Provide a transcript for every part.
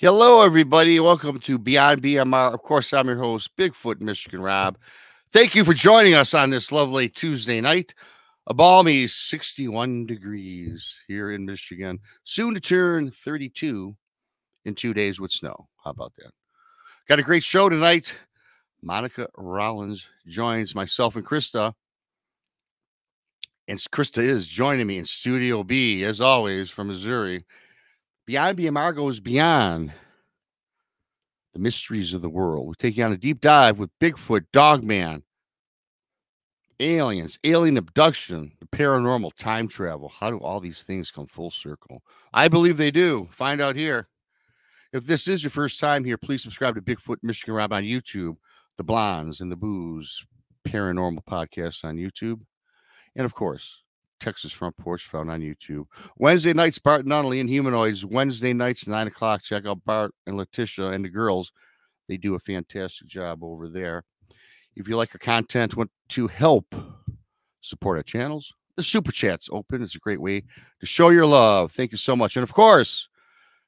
Hello, everybody. Welcome to Beyond BMR. Of course, I'm your host, Bigfoot Michigan Rob. Thank you for joining us on this lovely Tuesday night. A balmy 61 degrees here in Michigan, soon to turn 32 in two days with snow. How about that? Got a great show tonight. Monica Rawlins joins myself and Krista. And Krista is joining me in Studio B, as always, from Missouri. Beyond BMR goes beyond the mysteries of the world. We're taking on a deep dive with Bigfoot, Dogman, aliens, alien abduction, the paranormal, time travel. How do all these things come full circle? I believe they do. Find out here. If this is your first time here, please subscribe to Bigfoot Michigan Rob on YouTube, the Blondes and the Boos Paranormal Podcast on YouTube, and of course, Texas Front Porch found on YouTube. Wednesday nights, Bart Nunnelly and Humanoids. Wednesday nights, nine o'clock. Check out Bart and Letitia and the girls. They do a fantastic job over there. If you like our content, want to help support our channels, the super chat's open. It's a great way to show your love. Thank you so much. And of course,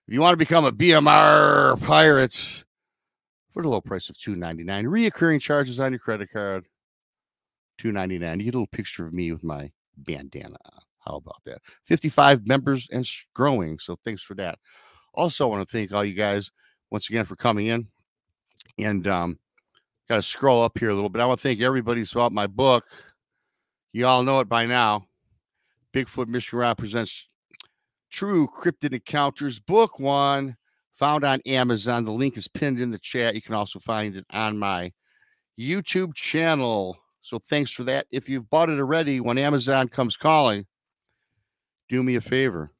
if you want to become a BMR pirate for the low price of $2.99, reoccurring charges on your credit card, $2.99. You get a little picture of me with my bandana. How about that? 55 members and growing. So thanks for that. Also, I want to thank all you guys once again for coming in. And um, got to scroll up here a little bit. I want to thank everybody about my book. You all know it by now. Bigfoot Michigan Rob presents True Cryptid Encounters, Book One, found on Amazon. The link is pinned in the chat. You can also find it on my YouTube channel. So thanks for that. If you've bought it already, when Amazon comes calling, do me a favor.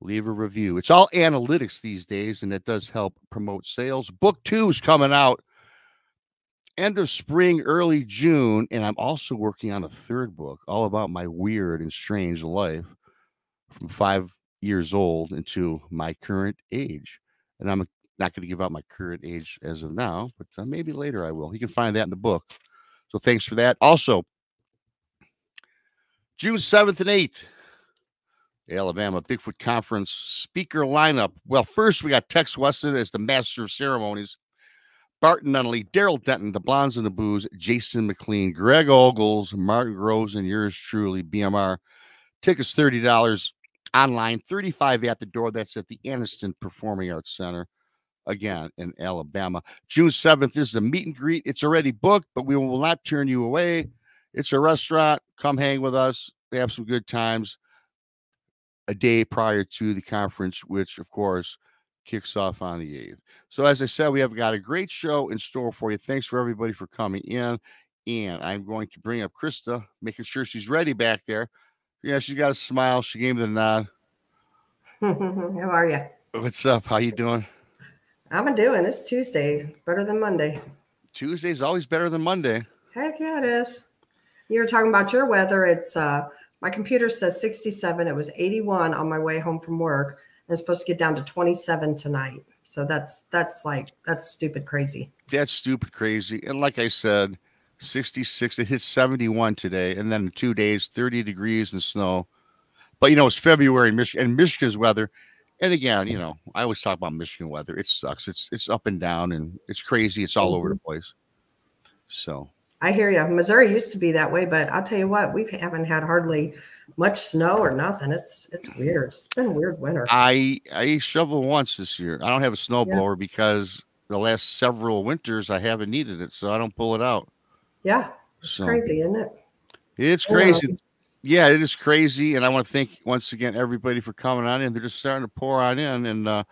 Leave a review. It's all analytics these days, and it does help promote sales. Book two is coming out end of spring, early June. And I'm also working on a third book all about my weird and strange life from five years old into my current age. And I'm not going to give out my current age as of now, but uh, maybe later I will. You can find that in the book. So thanks for that. Also, June 7th and 8th, Alabama Bigfoot Conference speaker lineup. Well, first we got Tex Weston as the master of ceremonies. Barton Nunnelly, Daryl Denton, the Blondes and the Boos, Jason McLean, Greg Ogles, Martin Groves, and yours truly, BMR. Tickets $30 online, 35 at the door. That's at the Anniston Performing Arts Center again in Alabama. June 7th is the meet and greet. It's already booked, but we will not turn you away. It's a restaurant. Come hang with us. They have some good times a day prior to the conference, which, of course, kicks off on the 8th. So, as I said, we have got a great show in store for you. Thanks for everybody for coming in. And I'm going to bring up Krista, making sure she's ready back there. Yeah, she's got a smile. She gave me the nod. How are you? What's up? How you doing? I've been doing. It's Tuesday. It's better than Monday. Tuesday's always better than Monday. Heck yeah, it is. You were talking about your weather. It's uh my computer says 67. It was 81 on my way home from work. And it's supposed to get down to 27 tonight. So that's that's like that's stupid crazy. That's stupid crazy. And like I said, 66. It hit 71 today, and then in two days, 30 degrees and snow. But you know, it's February in Michigan and Michigan's weather and again, you know, I always talk about Michigan weather. It sucks. It's it's up and down and it's crazy. It's all mm-hmm. over the place. So I hear you. Missouri used to be that way, but I'll tell you what, we haven't had hardly much snow or nothing. It's it's weird. It's been a weird winter. I I shoveled once this year. I don't have a snowblower yeah. because the last several winters I haven't needed it, so I don't pull it out. Yeah, it's so, crazy, isn't it? It's crazy yeah, it is crazy, and I want to thank once again everybody for coming on in. They're just starting to pour on in, and uh,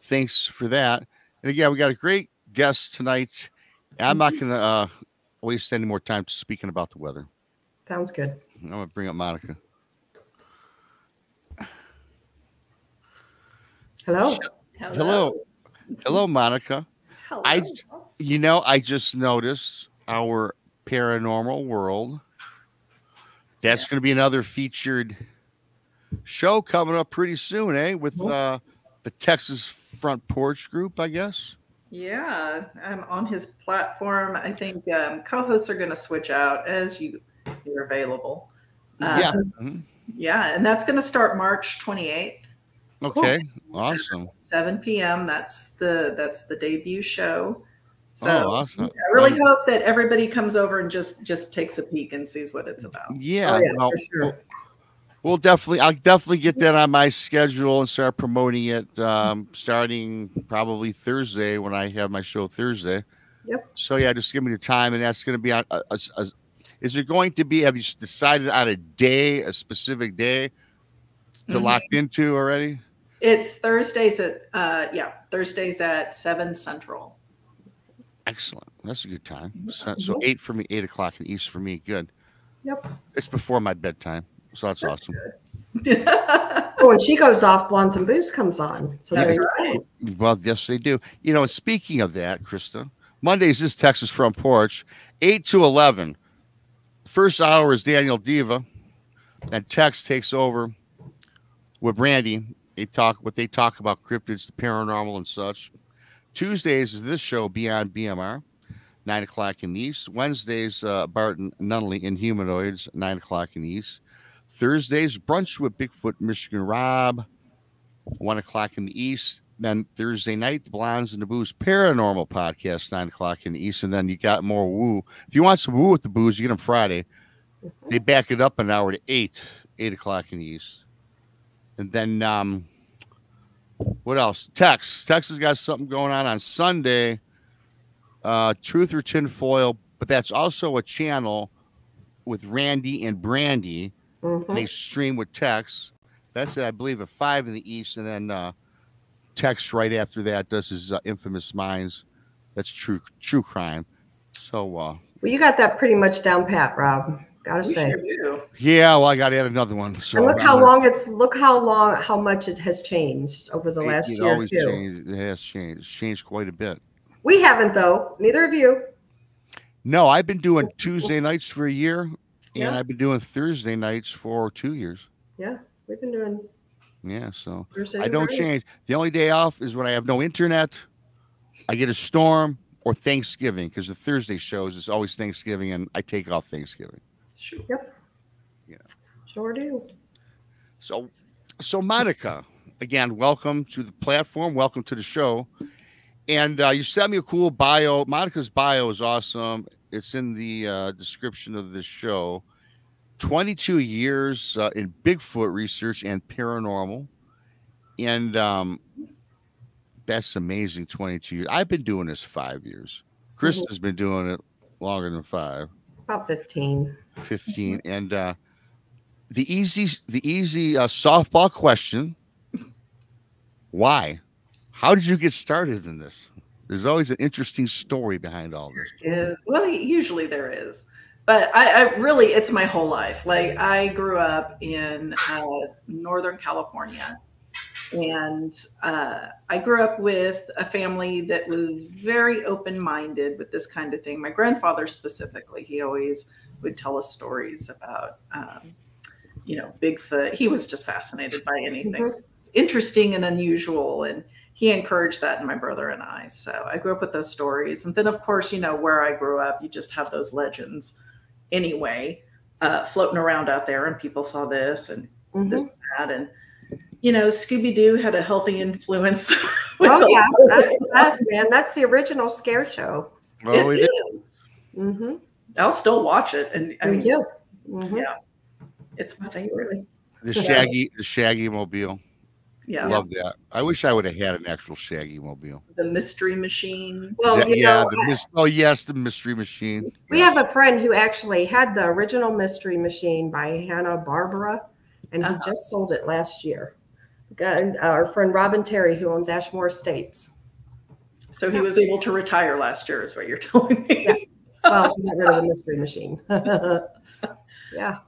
thanks for that. And again, we got a great guest tonight. I'm not going to uh, waste any more time speaking about the weather. Sounds good. I'm going to bring up Monica. Hello. Hello. Hello, Hello Monica. Hello. I, you know, I just noticed our paranormal world that's yeah. going to be another featured show coming up pretty soon, eh? With uh, the Texas Front Porch Group, I guess. Yeah, I'm on his platform. I think um, co-hosts are going to switch out as you you're available. Um, yeah. Mm-hmm. Yeah, and that's going to start March 28th. Okay, awesome. 7 p.m. That's the that's the debut show. So oh, awesome. I really Um, hope that everybody comes over and just just takes a peek and sees what it's about. Yeah, oh, yeah, well, for sure. we'll, we'll definitely. I'll definitely get that on my schedule and start promoting it. Um, starting probably Thursday when I have my show Thursday. Yep. So yeah, just give me the time, and that's going to be on. A, a- a- is it going to be? Have you decided on a day, a specific day, to Mhm. lock into already? It's Thursdays at uh yeah, Thursdays at 7 Central. Excellent. That's a good time. So, so eight for me, eight o'clock in East for me. Good. Yep. It's before my bedtime, so that's awesome. Oh, and she goes off, Blondes and Boos comes on. So there That's you right. go. Well, yes, they do. You know, and speaking of that, Krista, Mondays is Texas Front Porch, 8 to 11. First hour is Daniel Diva, and Tex takes over with Brandy. They talk what they talk about cryptids, the paranormal, and such. Tuesdays is this show, Beyond BMR, 9 o'clock in the East. Wednesdays, uh, Barton Nunnelly in Humanoids, 9 o'clock in the East. Thursdays, Brunch with Bigfoot Michigan Rob, 1 o'clock in the East. Then Thursday night, the Blondes and the Boos Paranormal Podcast, 9 o'clock in the East. And then you got more woo. If you want some woo with the booze, you get them Friday. They back it up an hour to 8, 8 o'clock in the East. And then, um, what else? Tex. Tex has got something going on on Sunday. Uh, Truth or Tinfoil, but that's also a channel with Randy and Brandy Mhm. and they stream with Tex. That's I believe at five in the east, and then uh, Tex right after that does his uh, infamous minds. That's true true crime. So uh, Well, you got that pretty much down pat, Rob. Gotta We say. sure do. yeah, well I got to add another one. So And look how long it's look how long how much it has changed over the it- last it year or always two. changed. It has changed. It's changed quite a bit. We haven't though. Neither of you. No, I've been doing Tuesday nights for a year, and Yeah. I've been doing Thursday nights for two years. Yeah, we've been doing Yeah, so Thursday. I don't Friday. change. The only day off is when I have no internet. I get a storm or Thanksgiving because the Thursday shows is always Thanksgiving, and I take off Thanksgiving. Sure. Yep. Yeah. Sure do. So, so Monica, again, welcome to the platform. Welcome to the show. And uh, you sent me a cool bio. Monica's bio is awesome. It's in the uh, description of this show. 22 years uh, in Bigfoot research and paranormal. And um, that's amazing. 22 years. I've been doing this five years. Krista's been doing it longer than five. About 15. 15 and uh the easy the easy uh, softball question why how did you get started in this there's always an interesting story behind all this Yeah, well, usually there is, but I, I really it's my whole life. Like I grew up in uh, Northern California, and uh, I grew up with a family that was very open-minded with this kind of thing. My grandfather specifically, he always would tell us stories about, um, you know, Bigfoot. He was just fascinated by anything interesting and unusual, and he encouraged that in my brother and I. So I grew up with those stories. And then, of course, you know, where I grew up, you just have those legends anyway, uh, floating around out there. And people saw this and Mhm. this and that. And, you know, Scooby Doo had a healthy influence. with Oh yeah, that's, that's man. That's the original scare show. oh It it is. is. Mm-hmm. I'll still watch it. And I Me mean, too. Mhm. yeah, it's my favorite. the shaggy the shaggy mobile Yeah. love that i wish i would have had an actual shaggy mobile The Mystery Machine. Well, yeah, you yeah, know, the mis- oh yes the mystery machine we Yeah. have a friend who actually had the original Mystery Machine by Hanna Barbera, and he Uh-huh. just sold it last year. Got- Our friend Robin Terry, who owns Ashmore Estates. So he was able to retire last year, is what you're telling me. Yeah. Well, he got rid of the Mystery Machine. yeah,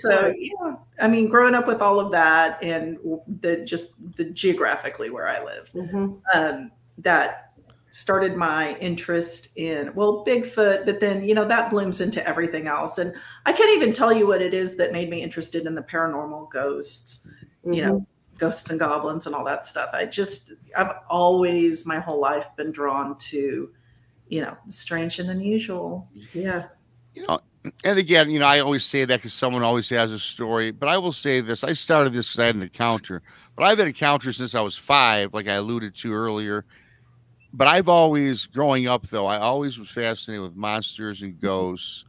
So yeah, I mean, growing up with all of that and the just the geographically where I lived, Mhm. um, that started my interest in well Bigfoot, but then you know that blooms into everything else, and I can't even tell you what it is that made me interested in the paranormal ghosts, you know, Mm-hmm. ghosts and goblins and all that stuff. I just I've always my whole life been drawn to, you know, strange and unusual. Yeah. You know, and again, you know, I always say that because someone always has a story. But I will say this: I started this because I had an encounter, but I've had encounters since I was five, like I alluded to earlier. But I've always, growing up though, I always was fascinated with monsters and mm-hmm. ghosts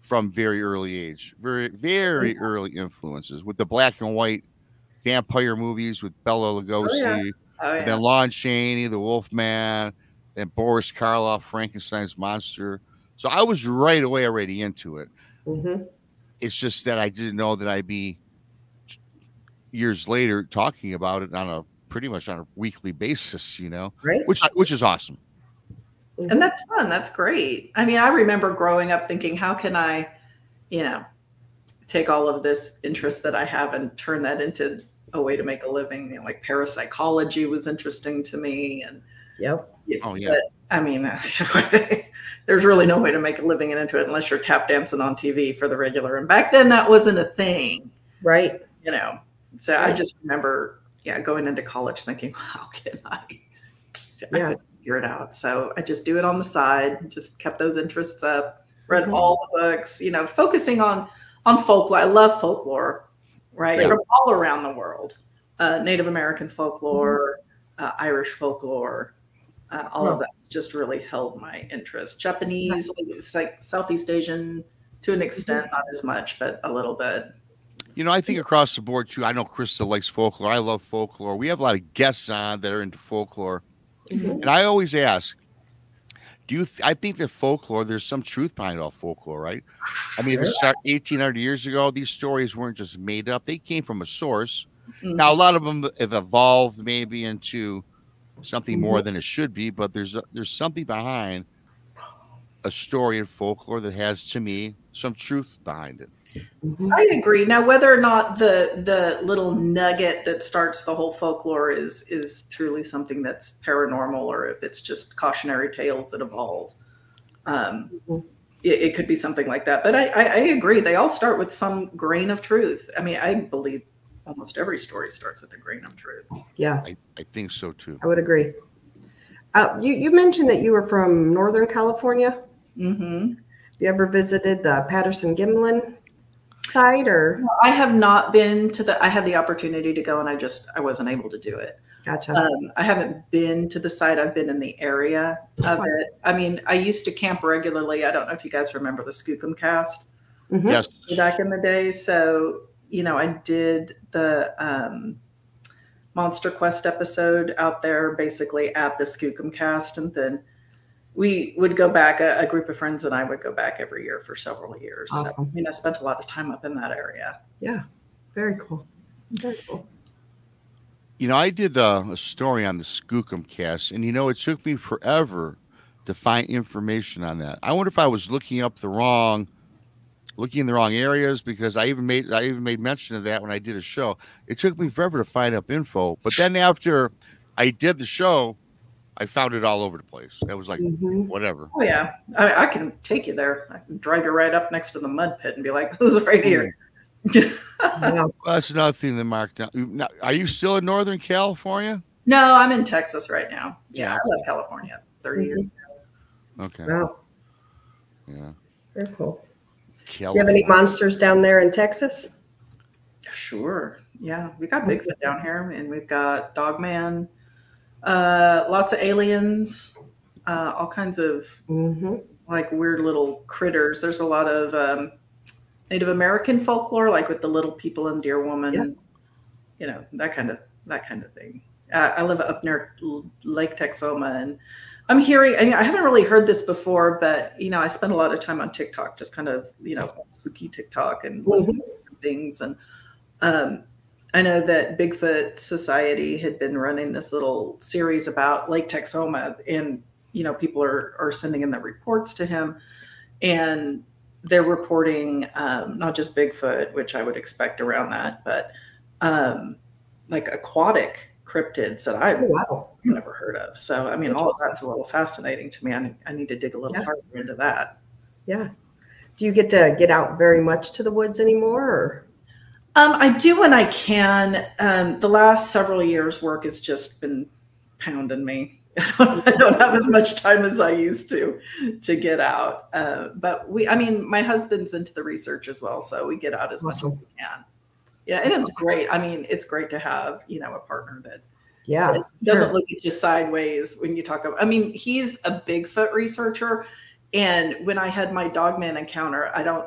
from very early age, very very early influences with the black and white vampire movies with Bela oh, Lugosi, Oh, yeah. Oh yeah. then Lon Chaney, the Wolfman, then Boris Karloff, Frankenstein's monster. So I was right away already into it. hmm It's just that I didn't know that I'd be years later talking about it on a pretty much on a weekly basis, you know, Right. which which is awesome. and that's fun that's great i mean i remember growing up thinking how can i you know take all of this interest that i have and turn that into a way to make a living you know, like parapsychology was interesting to me and Yep. Oh yeah. but, i mean there's really no way to make a living into it unless you're tap dancing on tv for the regular and back then that wasn't a thing Right. you know so i just remember yeah going into college thinking how can i I Yeah. couldn't figure it out so i just do it on the side just kept those interests up read Mhm. all the books you know focusing on on folklore i love folklore right Yeah. from all around the world uh, native american folklore Mm-hmm. uh, irish folklore uh, all of Yeah. that just really held my interest japanese it's like southeast asian to an extent Mm-hmm. not as much but a little bit You know, I think across the board too. I know Krista likes folklore. I love folklore. We have a lot of guests on that are into folklore, Mhm. and I always ask, do you? Th- I think that folklore. There's some truth behind all folklore, right? I mean, if you start 1,800 years ago, these stories weren't just made up. They came from a source. Now, a lot of them have evolved maybe into something more than it should be, but there's a, there's something behind a story in folklore that has, to me, some truth behind it. Mhm. I agree. Now, whether or not the the little nugget that starts the whole folklore is is truly something that's paranormal, or if it's just cautionary tales that evolve, um, Mhm. it, it could be something like that. But I, I, I agree. They all start with some grain of truth. I mean, I believe almost every story starts with a grain of truth. Yeah, I, I think so too. I would agree. Uh, you you mentioned that you were from Northern California. hmm Have You ever visited the Patterson Gimlin site or? I have not been to the. I had the opportunity to go, and I just I wasn't able to do it. Gotcha. Um, I haven't been to the site. I've been in the area of it. I mean, I used to camp regularly. I don't know if you guys remember the Skookum cast Mhm. Yes. back in the day. So, you know, I did the um, Monster Quest episode out there basically at the Skookum cast. And then we would go back, a, a group of friends and I would go back every year for several years. So, Awesome. I mean, I spent a lot of time up in that area. Yeah, very cool. Very cool. You know, I did uh, a story on the Skookum cast, and you know, it took me forever to find information on that. I wonder if I was looking up the wrong, looking in the wrong areas because I even made I even made mention of that when I did a show. It took me forever to find up info, but then after I did the show, I found it all over the place. That was like Mhm. whatever. Oh, yeah. I, I can take you there. I can drive you right up next to the mud pit and be like, this is right here. Yeah. Well, that's another thing that marked down. Now, are you still in Northern California? no, I'm in Texas right now. Yeah. I love California. 30 years. Okay. Wow, Yeah. very cool. Do you have any monsters down there in Texas? Sure. Yeah, we got Bigfoot down here, and we've got Dogman, uh, lots of aliens, uh, all kinds of Mm-hmm. like weird little critters. There's a lot of um, Native American folklore, like with the little people and Deer Woman, Yeah. you know that kind of that kind of thing. Uh, I live up near Lake Texoma, and I'm hearing. I, mean, I haven't really heard this before, but you know, I spend a lot of time on TikTok, just kind of you know spooky TikTok and listening to things. And um, I know that Bigfoot Society had been running this little series about Lake Texoma, and you know, people are are sending in their reports to him, and they're reporting um, not just Bigfoot, which I would expect around that, but um, like aquatic cryptids that I've Oh, wow. never heard of. So, I mean, all of that's a little fascinating to me. I need, I need to dig a little Yeah. harder into that. Yeah. Do you get to get out very much to the woods anymore? Or? Um, I do when I can. Um, the last several years, work has just been pounding me. I don't have as much time as I used to to get out. Uh, but we, I mean, my husband's into the research as well, so we get out as awesome. much as we can. Yeah, and it's great. I mean, it's great to have you know a partner that yeah doesn't sure. look at you sideways when you talk about. I mean, he's a Bigfoot researcher, and when I had my dogman encounter, I don't.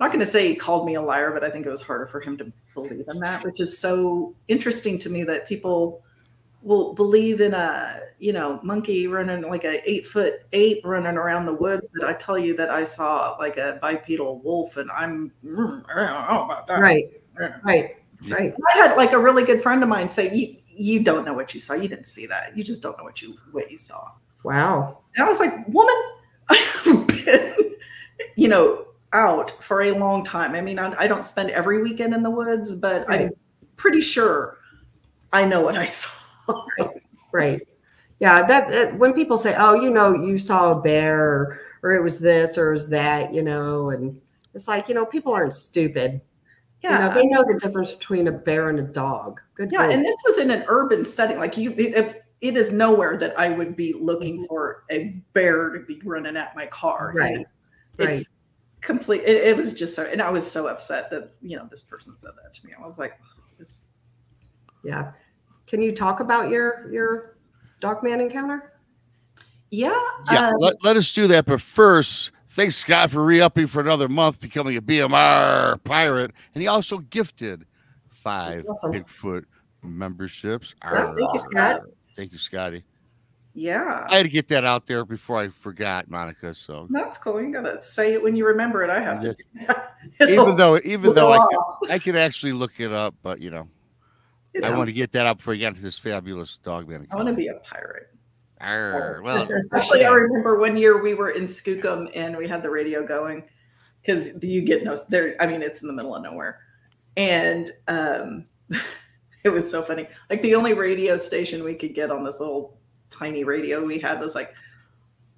I'm not going to say he called me a liar, but I think it was harder for him to believe in that, which is so interesting to me that people will believe in a you know monkey running like a eight foot ape running around the woods but i tell you that i saw like a bipedal wolf and i'm mm, i don't know about that right right right i had like a really good friend of mine say you you don't know what you saw you didn't see that you just don't know what you what you saw wow and i was like woman i've been you know out for a long time i mean i, I don't spend every weekend in the woods but right. i'm pretty sure i know what i saw right. Yeah. That, that, when people say, "Oh, you know, you saw a bear," or, or it was this, or it was that, you know, and it's like you know, people aren't stupid. Yeah. You know, they know the difference between a bear and a dog. Good. Yeah, and this was in an urban setting. Like you, it, it is nowhere that I would be looking mm-hmm. for a bear to be running at my car. Right. You know? It's right. complete. It, it, was just so, and I was so upset that you know this person said that to me. I was like, this. Yeah. Can you talk about your your Dogman encounter? Yeah. Yeah. Um, let, let us do that. But first, thanks Scott for re-upping for another month, becoming a BMR pirate, and he also gifted five awesome. Bigfoot memberships. Yes, thank you, Scott. Thank you, Scotty. Yeah. I had to get that out there before I forgot, Monica. So that's cool. You gotta say it when you remember it. I have to. even though, even though I can, I can actually look it up, but you know. It's I want to get that up before you get into this fabulous dog man. I want to be a pirate. Arr, well, actually, I remember one year we were in Skookum and we had the radio going because you get no there. I mean, it's in the middle of nowhere, and um, it was so funny. Like the only radio station we could get on this little tiny radio we had was like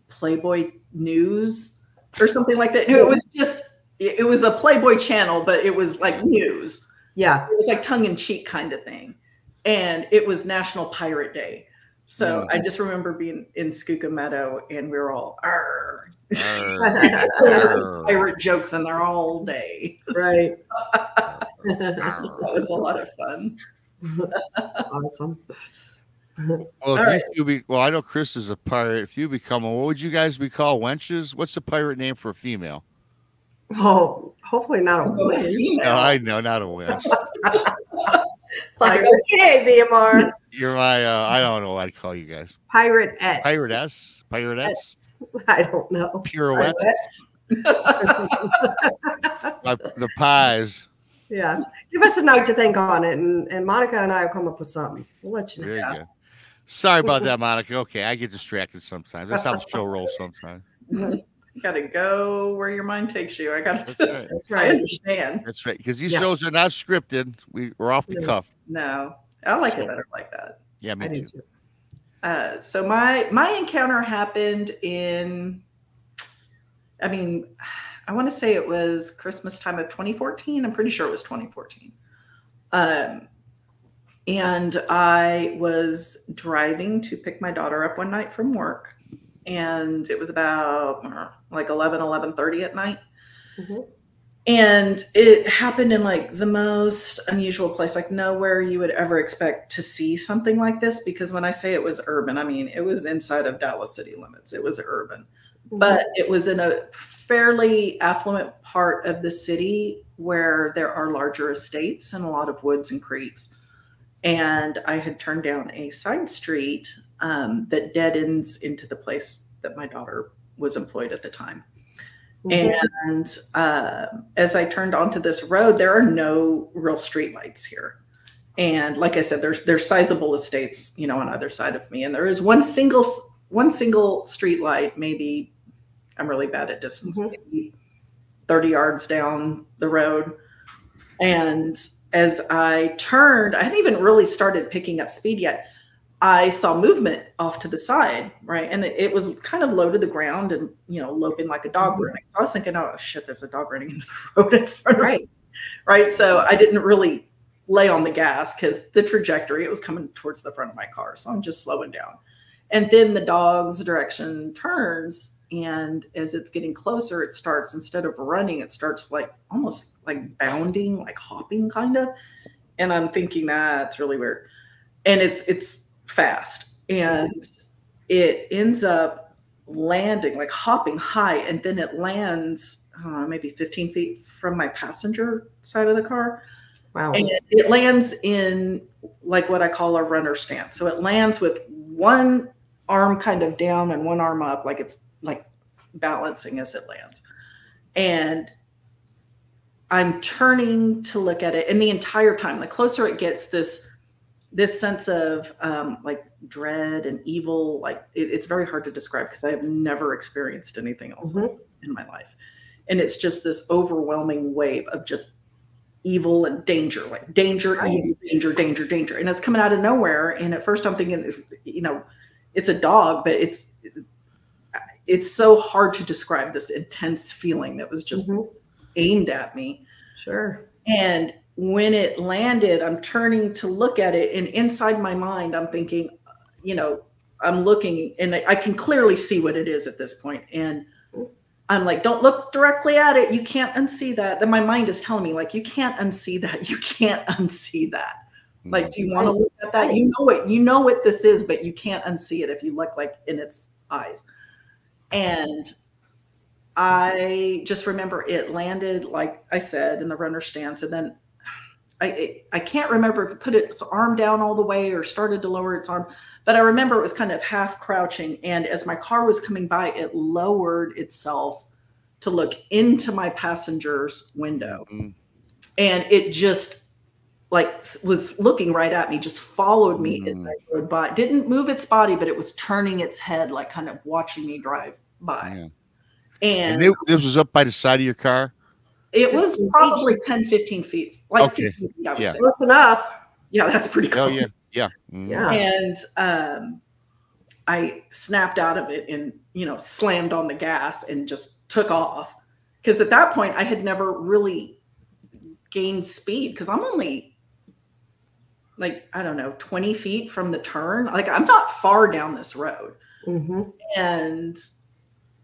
Playboy News or something like that. It was just it was a Playboy channel, but it was like news. Yeah. It was like tongue in cheek kind of thing. And it was National Pirate Day. So I just remember being in Skookum Meadow and we were all arr. pirate jokes in there all day. Right. that was a lot of fun. awesome. Well, if right. you be, well, I know Chris is a pirate. If you become a, what would you guys be called? Wenches? What's the pirate name for a female? Oh, hopefully not a witch. No, I know, not a witch. like, okay, BMR. You're my, uh, I don't know what I'd call you guys. Pirate S. Pirate S? Pirate S? I don't know. Pirouette? the pies. Yeah. Give us a night to think on it, and, and Monica and I will come up with something. We'll let you know. Very good. Sorry about that, Monica. Okay, I get distracted sometimes. That's how the show rolls sometimes. You got to go where your mind takes you. I got to. Right. That's right. I understand. That's right. Because these yeah. shows are not scripted. We we're off the cuff. No, I like so, it better like that. Yeah, me I too. too. Uh, so my my encounter happened in. I mean, I want to say it was Christmas time of 2014. I'm pretty sure it was 2014. Um, and I was driving to pick my daughter up one night from work and it was about like 11 11 30 at night mm-hmm. and it happened in like the most unusual place like nowhere you would ever expect to see something like this because when i say it was urban i mean it was inside of dallas city limits it was urban mm-hmm. but it was in a fairly affluent part of the city where there are larger estates and a lot of woods and creeks and i had turned down a side street um, that dead ends into the place that my daughter was employed at the time. And uh, as I turned onto this road, there are no real streetlights here. And like I said, there's there's sizable estates, you know, on either side of me, and there is one single one single street light. Maybe I'm really bad at distance, mm-hmm. maybe 30 yards down the road. And as I turned, I hadn't even really started picking up speed yet. I saw movement off to the side, right? And it, it, was kind of low to the ground and, you know, loping like a dog mm-hmm. running. So I was thinking, oh, shit, there's a dog running into the road in front of right. me. Right. So I didn't really lay on the gas because the trajectory, it was coming towards the front of my car. So I'm just slowing down. And then the dog's direction turns. And as it's getting closer, it starts, instead of running, it starts like almost like bounding, like hopping kind of. And I'm thinking that's really weird. And it's it's fast. And it ends up landing, like hopping high, and then it lands uh, maybe 15 feet from my passenger side of the car. Wow. And it lands in like what I call a runner stance. So it lands with one arm kind of down and one arm up, like it's like balancing as it lands. And I'm turning to look at it, and the entire time, the closer it gets, this this sense of um, like dread and evil, like it, it's very hard to describe because I have never experienced anything else Mhm. in my life, and it's just this overwhelming wave of just evil and danger, like danger, Right. evil, danger, danger, danger, and it's coming out of nowhere. And at first, I'm thinking, you know, it's a dog, but it's it's so hard to describe this intense feeling that was just Mhm. aimed at me. Sure. And when it landed, I'm turning to look at it, and inside my mind, I'm thinking, you know, I'm looking, and I can clearly see what it is at this point. point, and I'm like, don't look directly at it. You can't unsee that. Then my mind is telling me, like, you can't unsee that. You can't unsee that. Like, do you want to look at that? You know what you know what this is, but you can't unsee it if you look like in its eyes. And I just remember it landed, like I said, in the runner stance, and then I I can't remember if it put its arm down all the way or started to lower its arm, but I remember it was kind of half crouching, and as my car was coming by, it lowered itself to look into my passenger's window, Mhm. and it just like was looking right at me, just followed me as Mm. I rode by. Didn't move its body, but it was turning its head, like kind of watching me drive by. Yeah. And And it- this was up by the side of your car. It was probably 10, 15 feet. Like Okay. 15 feet, I would Yeah. say. Close enough. Yeah, that's pretty Oh close. yeah, yeah, Mhm. Yeah. And um, I snapped out of it and, you know, slammed on the gas and just took off. Because at that point, I had never really gained speed because I'm only like, I don't know, 20 feet from the turn. Like, I'm not far down this road. hmm and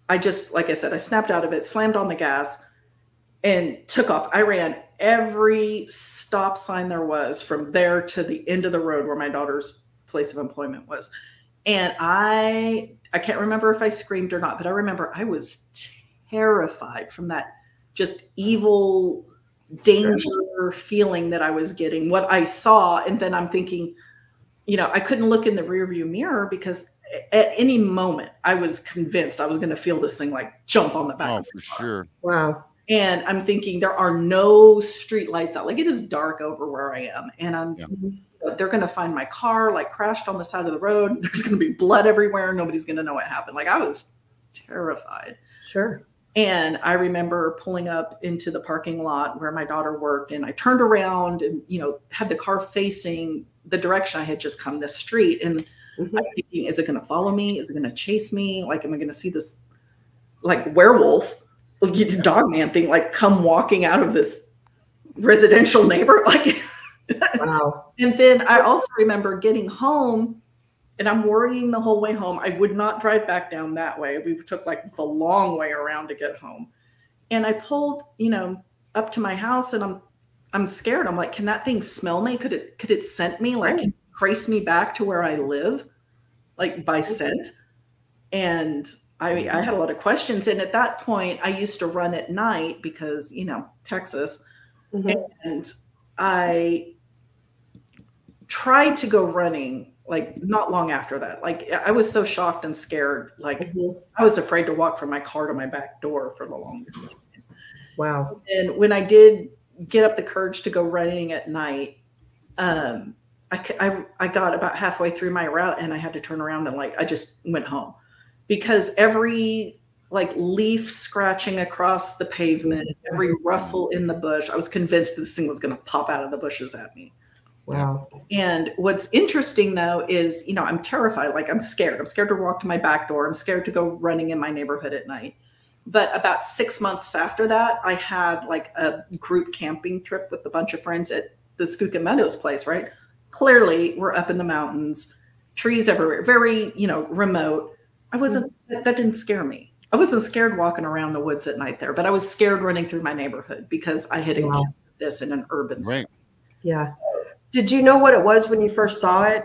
I just, like I said, I snapped out of it, slammed on the gas, and took off. I ran every stop sign there was from there to the end of the road where my daughter's place of employment was. And I, I can't remember if I screamed or not, but I remember I was terrified from that just evil danger feeling that I was getting, what I saw. And then I'm thinking, you know, I couldn't look in the rearview mirror because at any moment I was convinced I was going to feel this thing like jump on the back. Oh, of for car. sure. Wow. And I'm thinking there are no street lights out. Like it is dark over where I am. And I'm Yeah. they're going to find my car like crashed on the side of the road. There's going to be blood everywhere. Nobody's going to know what happened. Like I was terrified. Sure. And I remember pulling up into the parking lot where my daughter worked, and I turned around and you know had the car facing the direction I had just come, this street. And Mhm. I'm thinking, is it going to follow me? Is it going to chase me? Like, am I going to see this like werewolf, like dog man thing, like come walking out of this residential neighbor? Like, Wow. and then I also remember getting home and I'm worrying the whole way home. I would not drive back down that way. We took like the long way around to get home. And I pulled, you know, up to my house and I'm I'm scared. I'm like, can that thing smell me? Could it could it scent me? Like Right. trace me back to where I live? Like by scent? And I I had a lot of questions. And at that point, I used to run at night because, you know, Texas Mhm. and I tried to go running like not long after that. Like I was so shocked and scared. Like Mhm. I was afraid to walk from my car to my back door for the longest. time. Wow. And when I did get up the courage to go running at night, um, I, I, I got about halfway through my route and I had to turn around and like I just went home because every like leaf scratching across the pavement, every rustle in the bush, I was convinced this thing was going to pop out of the bushes at me. Wow. And what's interesting though is, you know, I'm terrified. Like I'm scared. I'm scared to walk to my back door. I'm scared to go running in my neighborhood at night. But about six months after that, I had like a group camping trip with a bunch of friends at the Skookum Meadows place, right? Clearly, we're up in the mountains. trees everywhere, very, you know, remote. I wasn't, that, that didn't scare me. I wasn't scared walking around the woods at night there, but I was scared running through my neighborhood because I had Wow. this in an urban Right. Yeah. Did you know what it was when you first saw it?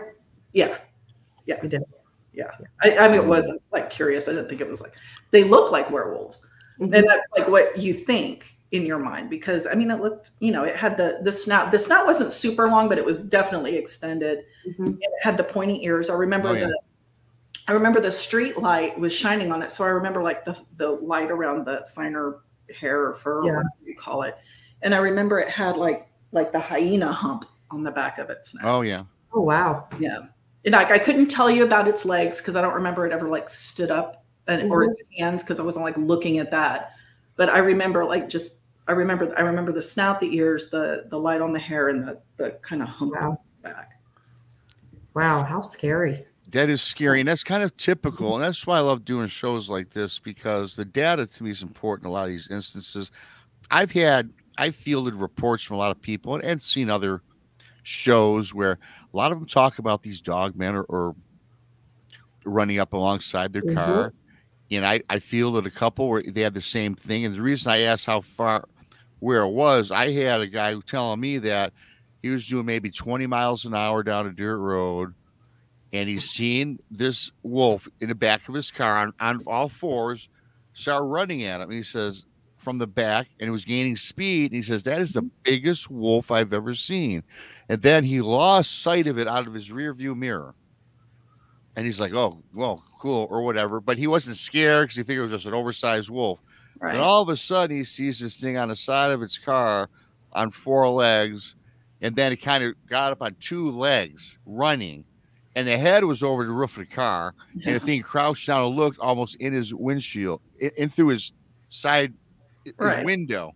Yeah. Yeah. You did. I, I mean, it wasn't like curious. I didn't think it was like they look like werewolves, Mhm. and that's like what you think in your mind because I mean, it looked, you know, it had the the snout. The snout wasn't super long, but it was definitely extended. Mhm. It had the pointy ears. I remember Oh, yeah. the. I remember the street light was shining on it, so I remember like the the light around the finer hair or fur, or Yeah. whatever you call it, and I remember it had like like the hyena hump on the back of its neck. Oh yeah. Oh wow. Yeah. And like I couldn't tell you about its legs because I don't remember it ever like stood up and or Mhm. its hands because I wasn't like looking at that. But I remember like just I remember I remember the snout, the ears, the the light on the hair, and the the kind of hump on Wow. back. Wow. How scary. That is scary, and that's kind of typical, and that's why I love doing shows like this because the data to me is important. in A lot of these instances, I've had I fielded reports from a lot of people and, and seen other shows where a lot of them talk about these dog men or, or running up alongside their Mhm. car, and I I fielded a couple where they had the same thing. And the reason I asked how far where it was, I had a guy who telling me that he was doing maybe 20 miles an hour down a dirt road and he's seen this wolf in the back of his car on, on all fours start running at him. He says from the back and it was gaining speed. And he says, That is the biggest wolf I've ever seen. And then he lost sight of it out of his rear view mirror. And he's like, Oh, well, cool, or whatever. But he wasn't scared because he figured it was just an oversized wolf. Right. And all of a sudden, he sees this thing on the side of its car on four legs. And then it kind of got up on two legs running. And the head was over the roof of the car. And the thing crouched down and looked almost in his windshield, in, in through his side, his window.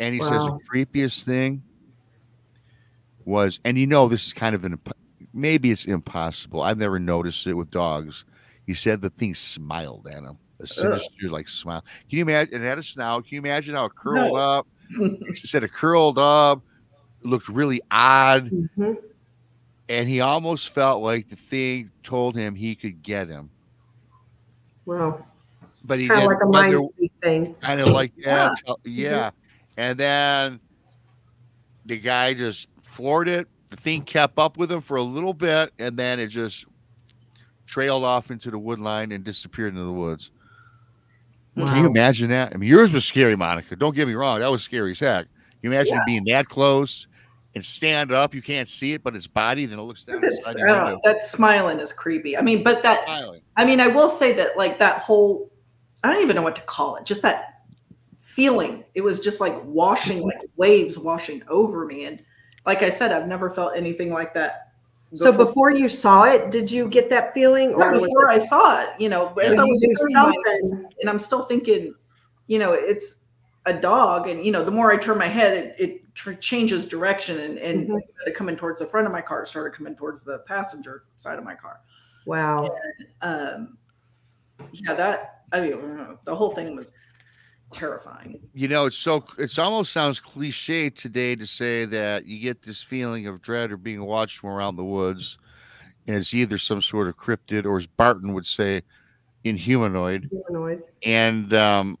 And he says, the creepiest thing was, and you know, this is kind of an, maybe it's impossible. I've never noticed it with dogs. He said the thing smiled at him, a sinister like smile. Can you imagine? It had a snout. Can you imagine how it curled No. up? He said it curled up, looked really odd, Mhm. And he almost felt like the thing told him he could get him, Wow. but he Kind of like a mind speak thing. kind of like Yeah. that. tell- Yeah. And then the guy just floored it. The thing kept up with him for a little bit, and then it just trailed off into the wood line and disappeared into the woods. Can you imagine that? I mean, yours was scary, Monica. Don't get me wrong. That was scary as heck. Can you imagine being that close and stand up? You can't see it, but its body, then it looks down It's- inside I uh, your don't know, window. that smiling is creepy. I mean, but that Smiling. I mean, I will say that like that whole I don't even know what to call it. Just that feeling. It was just like washing like waves washing over me and like I said I've never felt anything like that. So before you saw it, did you get that feeling, Not was before it- I saw it, you know, as when I was doing something? and I'm still thinking, you know, it's a dog, and you know, the more I turn my head, it, it tr- changes direction, and and Mhm. instead coming towards the front of my car, started coming towards the passenger side of my car. Wow. Um, yeah, that I mean, I don't know, the whole thing was terrifying. you know it's so it's almost sounds cliche today to say that you get this feeling of dread or being watched from around the woods and it's either some sort of cryptid or as barton would say inhumanoid Humanoid. and um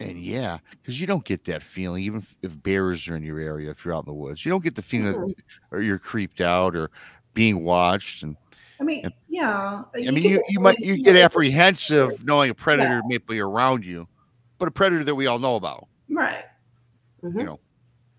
and yeah because you don't get that feeling even if, bears are in your area if you're out in the woods you don't get the feeling that, or you're creeped out or being watched and I mean, yeah. i mean you, you might you get apprehensive knowing a predator may be around you but a predator that we all know about right. Mhm. you know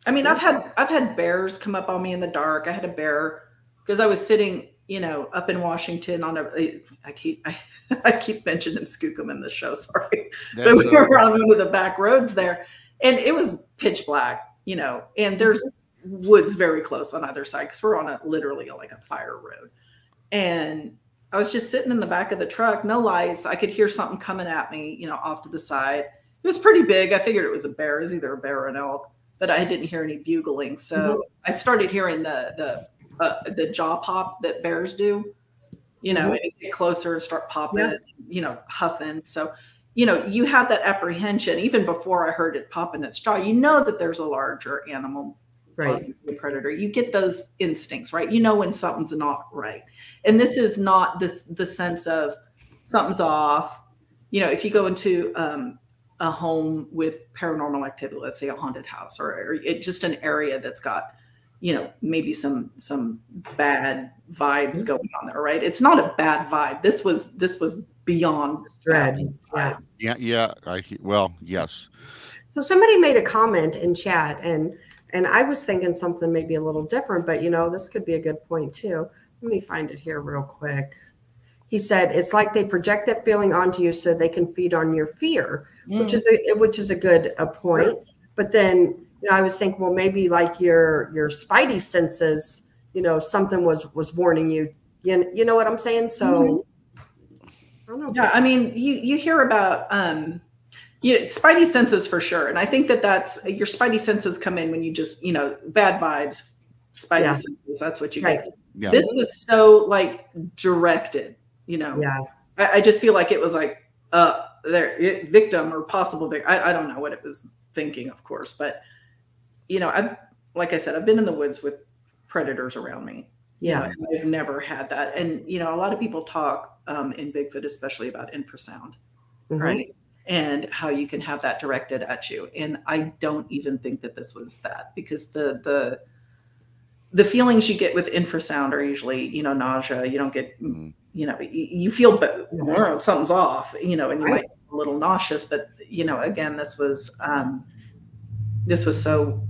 I mean, I've had I've had bears come up on me in the dark. I had a bear because I was sitting, you know, up in Washington on a. I keep I, I keep mentioning Skookum in the show. Sorry, but we were on one of the back roads there, and it was pitch black, you know, and there's woods very close on either side because we're on a literally like a fire road, and I was just sitting in the back of the truck, no lights. I could hear something coming at me, you know, off to the side. It was pretty big. I figured it was a bear, it was either a bear or an elk, but I didn't hear any bugling. So mm-hmm. I started hearing the the uh, the jaw pop that bears do. You know, it get closer and start popping, Yeah. you know, huffing. So, you know, you have that apprehension even before I heard it pop in its jaw. You know that there's a larger animal Right. predator. You get those instincts, right? You know when something's not right. And this is not this the sense of something's off. You know, if you go into um, a home with paranormal activity, let's say a haunted house or, or it, just an area that's got, you know, maybe some some bad vibes Mhm. going on there, right? It's not a bad vibe. This was this was beyond Dread. Yeah. Yeah, yeah. I well, yes. So somebody made a comment in chat and and I was thinking something maybe a little different, but you know, this could be a good point too. Let me find it here real quick. He said it's like they project that feeling onto you so they can feed on your fear, which is a which is a good a point. But then you know, I was thinking, well, maybe like your your spidey senses, you know, something was was warning you. You, you know what I'm saying? So I don't know. Yeah, I mean, you you hear about um, you spidey senses for sure, and I think that that's your spidey senses come in when you just you know bad vibes, spidey Yeah. senses. That's what you Right. get. Yeah. This was so like directed, you know. Yeah. I, I just feel like it was like uh, their victim or possible victim. I, I don't know what it was thinking, of course, but you know, I like I said, I've been in the woods with predators around me. You Yeah. know, I've never had that. And you know, a lot of people talk um, in Bigfoot, especially about infrasound, Mhm. right? And how you can have that directed at you. And I don't even think that this was that because the the the feelings you get with infrasound are usually, you know, nausea. You don't get, Mhm. you know, you, you feel but something's off, you know, and you Right. might feel a little nauseous. But you know, again, this was um, this was so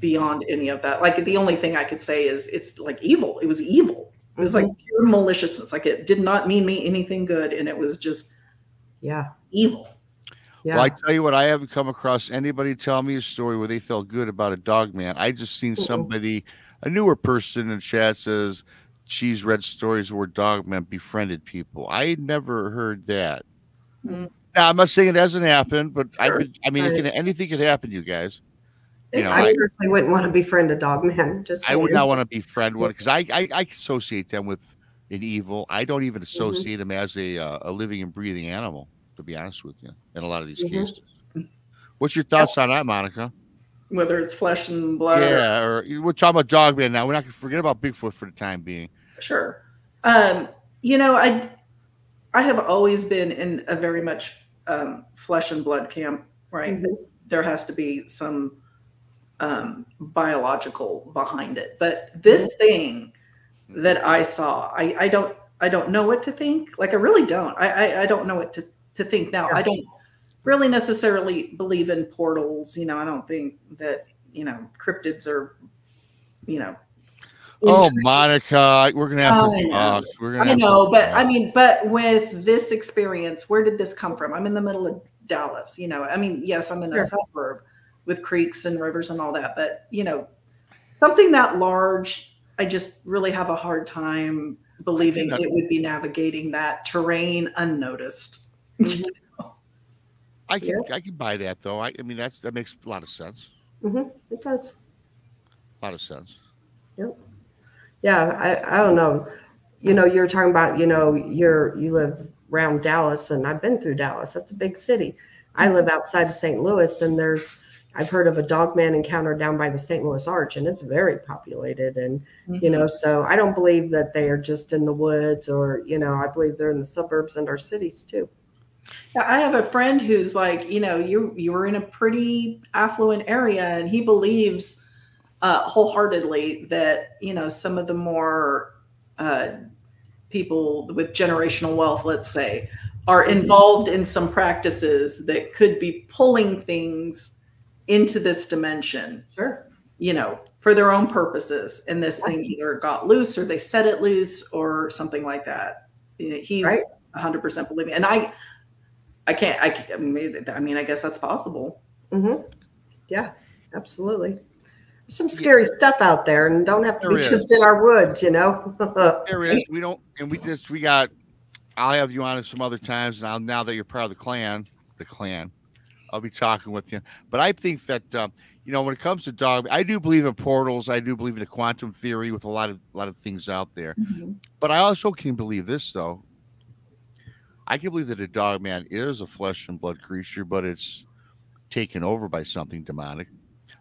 beyond any of that. Like the only thing I could say is it's like evil. It was evil. It was like pure maliciousness. Like it did not mean me anything good, and it was just Yeah. evil. Yeah. Well, I tell you what, I haven't come across anybody tell me a story where they felt good about a dog man. I just seen somebody, a newer person in chat says she's read stories where dog men befriended people. I never heard that. Mm. Now, I'm not saying it hasn't happened, but I Sure. could, I mean, it can, anything could happen, you guys. You know, I, I- personally wouldn't want to befriend a dog man. Just I would not want to befriend one because I, I I associate them with an evil. I don't Mm-hmm. even associate them as a uh, a living and breathing animal. To be honest with you, in a lot of these Mhm. cases. What's your thoughts on that, Monica? Whether it's flesh and blood, Yeah, or we're talking about dog man now. We're not going to forget about Bigfoot for the time being. Sure. Um, you know, I I have always been in a very much um, flesh and blood camp, right? Mhm. There has to be some um, biological behind it. But this thing that I saw, I, I don't I don't know what to think. Like I really don't. I I, I don't know what to, to think now. I don't really necessarily believe in portals. You know, I don't think that, you know, cryptids are, you know, Oh. Monica, we're gonna have to know. talk. We're gonna I have to know, but. I mean, but with this experience, where did this come from? I'm in the middle of Dallas, you know. I mean, yes, I'm in a suburb with creeks and rivers and all that, but you know, something that large, I just really have a hard time believing it would be navigating that terrain unnoticed. Mhm. I can I can buy that though. I, I mean, that's that makes a lot of sense. Mhm. It does. A lot of sense. Yep. Yeah, I, I don't know. You know, you're talking about, you know, you're you live around Dallas and I've been through Dallas. That's a big city. I live outside of St. Louis and there's I've heard of a dog man encounter down by the St. Louis Arch and it's very populated and you know, so I don't believe that they are just in the woods or, you know, I believe they're in the suburbs and our cities too. Yeah, I have a friend who's like, you know, you you were in a pretty affluent area, and he believes uh, wholeheartedly that you know some of the more uh, people with generational wealth, let's say, are involved in some practices that could be pulling things into this dimension, Sure. you know, for their own purposes, and this thing either got loose or they set it loose or something like that. You know, He's Right. 100% believing, and I. I can't. I, can't- I mean, I mean, I guess that's possible. Mm-hmm. Yeah, absolutely. There's some scary stuff out there and don't have to There be is. just in our woods, you know? There is. We don't, and we just we got. I'll have you on at some other times, and I'll now that you're part of the clan, the clan, I'll be talking with you. But I think that um, you know when it comes to dog, I do believe in portals. I do believe in a quantum theory with a lot of a lot of things out there. But I also can believe this though. I can believe that a dog man is a flesh and blood creature, but it's taken over by something demonic.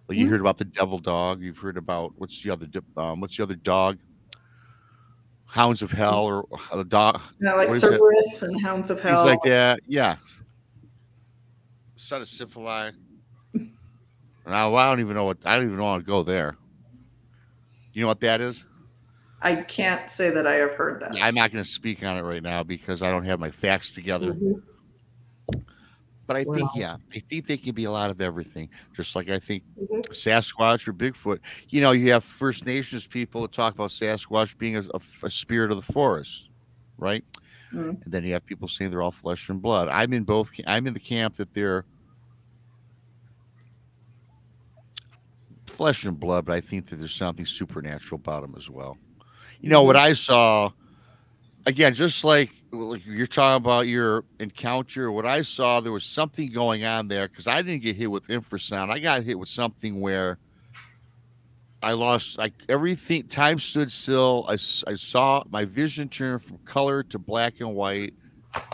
Like you Mhm. heard about the devil dog. You've heard about what's the other um, what's the other dog? Hounds of Hell or uh, the dog. Know, like What is it? Cerberus and Hounds of Hell. like that. Yeah. Son of Syphili. Now I don't even know what I don't even want to go there. You know what that is? I can't say that I have heard that. I'm not going to speak on it right now because I don't have my facts together. Mhm. But I think, yeah, I think they can be a lot of everything. Just like I think Mhm. Sasquatch or Bigfoot. You know, you have First Nations people that talk about Sasquatch being a, a- a spirit of the forest, right? Mm. And then you have people saying they're all flesh and blood. I'm in both. I'm in the camp that they're flesh and blood, but I think that there's something supernatural about them as well. You know what I saw again, just like like you're talking about your encounter. What I saw, there was something going on there because I didn't get hit with infrasound. I got hit with something where I lost like everything. Time stood still. I, I saw my vision turn from color to black and white.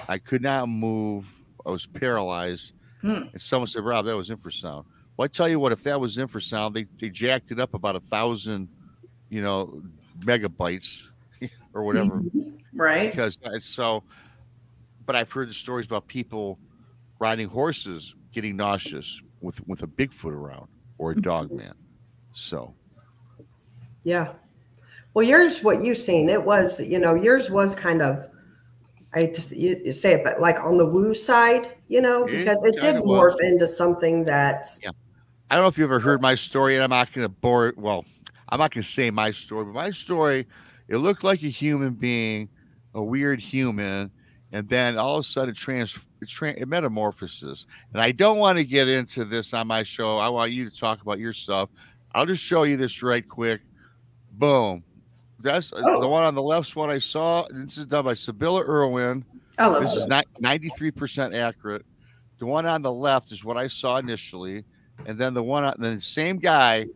I could not move. I was paralyzed. Hmm. And someone said, "Rob, that was infrasound." Well, I tell you what, if that was infrasound, they they jacked it up about a thousand, you know, megabytes or whatever Right? because so. But I've heard the stories about people riding horses getting nauseous with with a Bigfoot around or a dog man. So Yeah. Well, yours, what you've seen, it was, you know, yours was kind of, I just you, you say it, but like on the woo side, you know, It because it did kinda was. morph into something that, Yeah. I don't know if you ever heard my story, and I'm not going to bore. Well, I'm not going to say my story, but my story, it looked like a human being, a weird human, and then all of a sudden it trans, it, tra- it metamorphoses. And I don't want to get into this on my show. I want you to talk about your stuff. I'll just show you this right quick. Boom. That's uh, Oh. the one on the left's what I saw. This is done by Sibylla Irwin. I love This is not 93% accurate. The one on the left is what I saw initially. And then the one on then the same guy,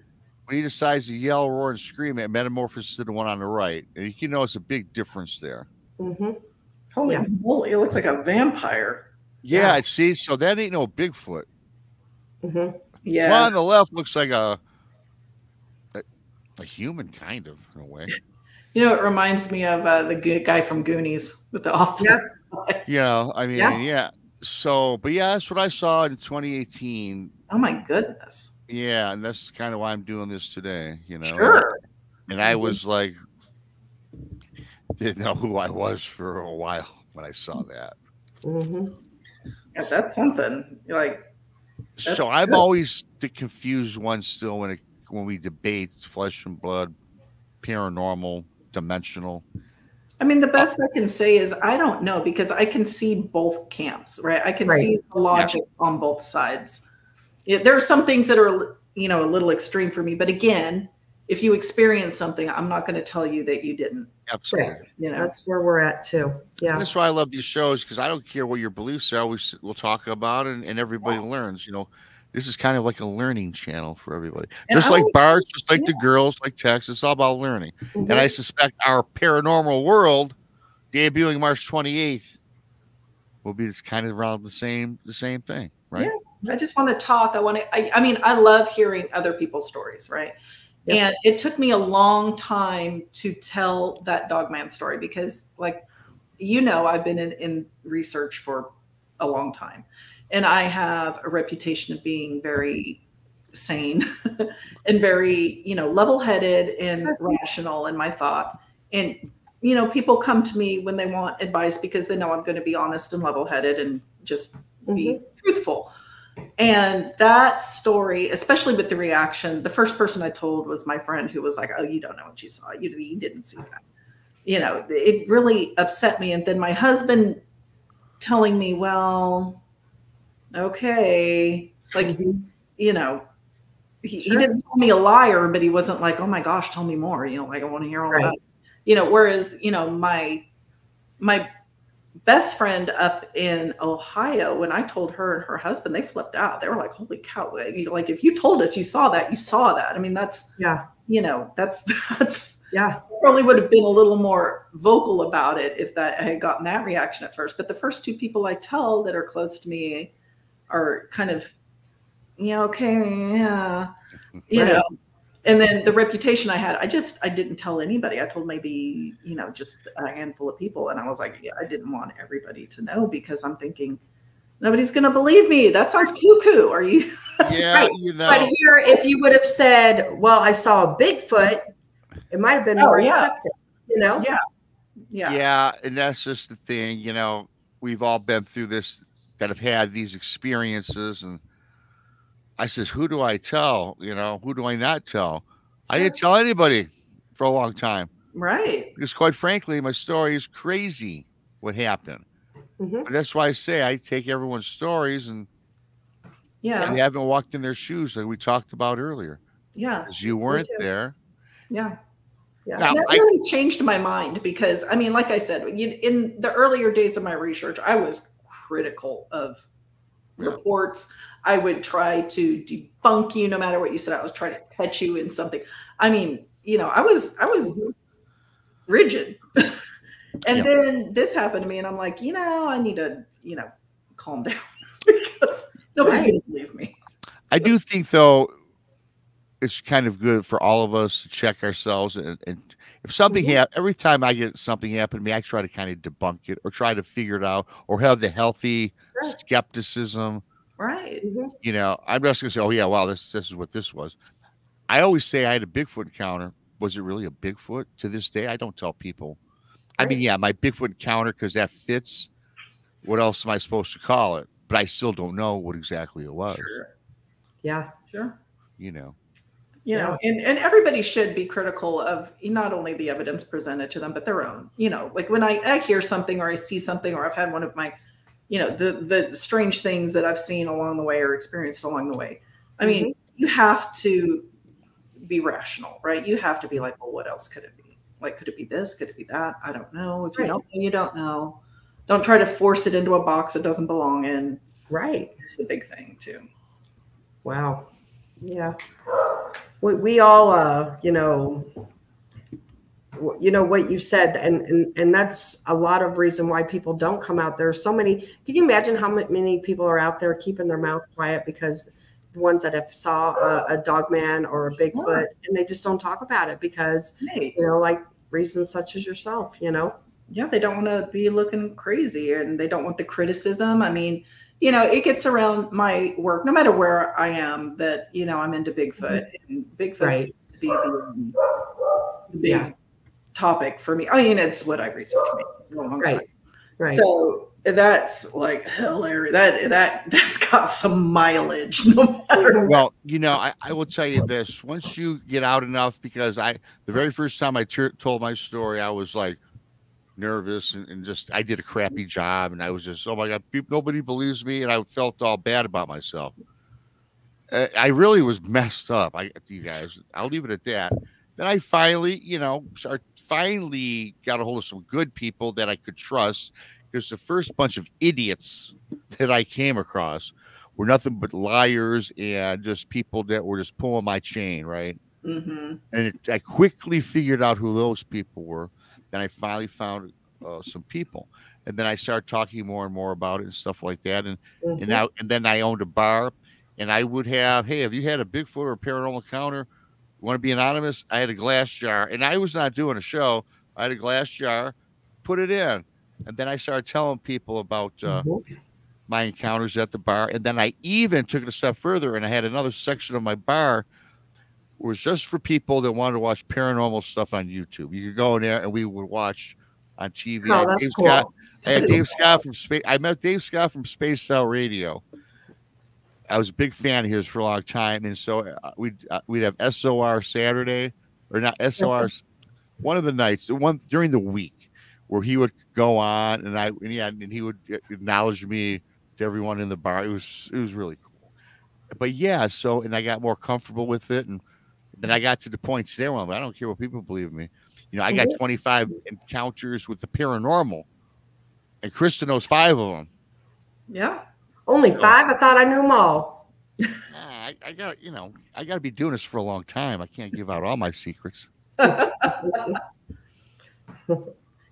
when he decides to yell, roar, and scream, it metamorphoses to the one on the right. And you can notice a big difference there. Mhm. Holy Yeah. moly, it looks like a vampire. Yeah, Yeah. see, so that ain't no Bigfoot. Mhm. Yeah. One on the left looks like a, a a human kind of in a way. You know, it reminds me of uh, the good guy from Goonies with the off. Yeah. You know, I mean, Yeah. yeah. So, but yeah, that's what I saw in 2018. Oh my goodness. Yeah, and that's kind of why I'm doing this today. You know, Sure. and I was like, didn't know who I was for a while when I saw that. Mm-hmm. Yeah, that's something. Like, That's so I'm good. always the confused one still when it when we debate flesh and blood, paranormal, dimensional. I mean, the uh, best I can say is I don't know because I can see both camps, right? I can Right. see the logic on both sides. Yeah, there are some things that are, you know, a little extreme for me, but again, if you experience something, I'm not going to tell you that you didn't. Absolutely. Right. You know, That's where we're at too. Yeah. That's why I love these shows because I don't care what your beliefs are. We s- we'll talk about it and, and everybody learns. You know, this is kind of like a learning channel for everybody. And just I like Bart, just like the girls, like Tex. It's all about learning. Mhm. And I suspect our paranormal world debuting March 28th will be this kind of around the same the same thing, right? Yeah. I just want to talk. I want to, I, I mean, I love hearing other people's stories, right? Yep. And it took me a long time to tell that dogman story because, like, you know, I've been in, in research for a long time and I have a reputation of being very sane and very, you know, level headed and rational in my thought. And, you know, people come to me when they want advice because they know I'm going to be honest and level headed and just be mm-hmm. truthful. And that story, especially with the reaction, the first person I told was my friend who was like, Oh, you don't know what you saw. You, you didn't see that. You know, it really upset me. And then my husband telling me, Well, okay. Like, Mhm. you know, he, he didn't call me a liar, but he wasn't like, Oh my gosh, tell me more. You know, like I want to hear all Right. about it. You know, whereas, you know, my my best friend up in Ohio, when I told her and her husband, they flipped out. They were like, "Holy cow!" Like, if you told us you saw that, you saw that. I mean, that's Yeah. you know, that's that's Yeah. probably would have been a little more vocal about it if that I had gotten that reaction at first. But the first two people I tell that are close to me are kind of, yeah, okay, yeah, you Right. know. And then the reputation I had, I just I didn't tell anybody. I told maybe you know just a handful of people, and I was like, yeah, I didn't want everybody to know because I'm thinking nobody's gonna believe me. That sounds cuckoo. Are you? Yeah, Right, you know. But here, if you would have said, "Well, I saw a Bigfoot," it might have been Oh, more yeah. accepted. You know? Yeah. Yeah. yeah and that's just the thing you know we've all been through this that have had these experiences and i says who do i tell you know who do i not tell i didn't tell anybody for a long time Right. because quite frankly my story is crazy what happened Mhm. that's why i say i take everyone's stories and Yeah. I haven't walked in their shoes like we talked about earlier Yeah. because you weren't there Yeah. Yeah. Now, that I- really changed my mind because I mean, like I said, in the earlier days of my research, I was critical of Yeah. reports. I would try to debunk you no matter what you said. I was trying to catch you in something. I mean, you know, I was I was mm-hmm. rigid. and Yeah. then this happened to me, and I'm like, you know, I need to, you know, calm down because nobody's gonna believe me. I do think though it's kind of good for all of us to check ourselves and, and if something Mhm. hap- every time I get something happen to me, I try to kind of debunk it or try to figure it out or have the healthy Sure. skepticism. Right. Mhm. You know, I'm just gonna say, oh yeah, wow, this this is what this was. I always say I had a Bigfoot encounter. Was it really a Bigfoot? To this day, I don't tell people. I mean, yeah, my Bigfoot encounter because that fits. What else am I supposed to call it? But I still don't know what exactly it was. Sure. Yeah. Sure. You know. You know and, and everybody should be critical of not only the evidence presented to them but their own you know like when I, I hear something or i see something or i've had one of my you know the the strange things that i've seen along the way or experienced along the way. I mean mm-hmm. you have to be rational right? You have to be like well what else could it be? Like could it be this? Could it be that? I don't know. If you don't know you don't know. Don't try to force it into a box it doesn't belong in. Right. it's the big thing too. Wow. Yeah. We, we all, uh, you know, you know what you said, and, and and that's a lot of reason why people don't come out. There's so many. Can you imagine how many people are out there keeping their mouth quiet because the ones that have saw a, a dog man or a Bigfoot, and they just don't talk about it because hey you know, like reasons such as yourself. You know. yeah, they don't want to be looking crazy and they don't want the criticism. I mean, you know, it gets around my work, no matter where I am, that, you know, I'm into Bigfoot and Bigfoot Mm-hmm. Right. seems to be the, the big Yeah. topic for me. I mean, it's what I research Right. time. Right. So that's like hilarious. That, that, that's got some mileage no matter Well, you know, I, I will tell you this: once you get out enough, because I, the very first time I tur- told my story, I was like nervous and, and just I did a crappy job, and I was just, oh my god, nobody believes me, and I felt all bad about myself. Uh, I really was messed up. I, you guys, I'll leave it at that. Then I finally, you know, start finally got a hold of some good people that I could trust, because the first bunch of idiots that I came across were nothing but liars and just people that were just pulling my chain, right? hmm And it, I quickly figured out who those people were. Then I finally found uh, some people, and then I started talking more and more about it and stuff like that. And Mhm. and now and then I owned a bar, and I would have, hey, have you had a Bigfoot or a paranormal encounter? Want to be anonymous? I had a glass jar, and I was not doing a show. I had a glass jar, put it in, and then I started telling people about. Uh, Mhm. my encounters at the bar. And then I even took it a step further and I had another section of my bar was just for people that wanted to watch paranormal stuff on YouTube. You could go in there and we would watch on TV. I Oh, that's Dave cool. Scott, I had Dave Scott from Space. I met Dave Scott from Spaced Out Radio. I was a big fan of his for a long time, and so uh, we'd uh, we'd have SOR Saturday or not SOR, one of the nights, the one during the week, where he would go on and I and yeah, and he would acknowledge me to everyone in the bar. It was it was really cool. But yeah, so and I got more comfortable with it, and then I got to the point today where I don't care what people believe me. You know, I got 25 encounters with the paranormal, and Krista knows five of them. Yeah. Only five. I thought I knew them all. I, I got you know, I got to be doing this for a long time. I can't give out all my secrets.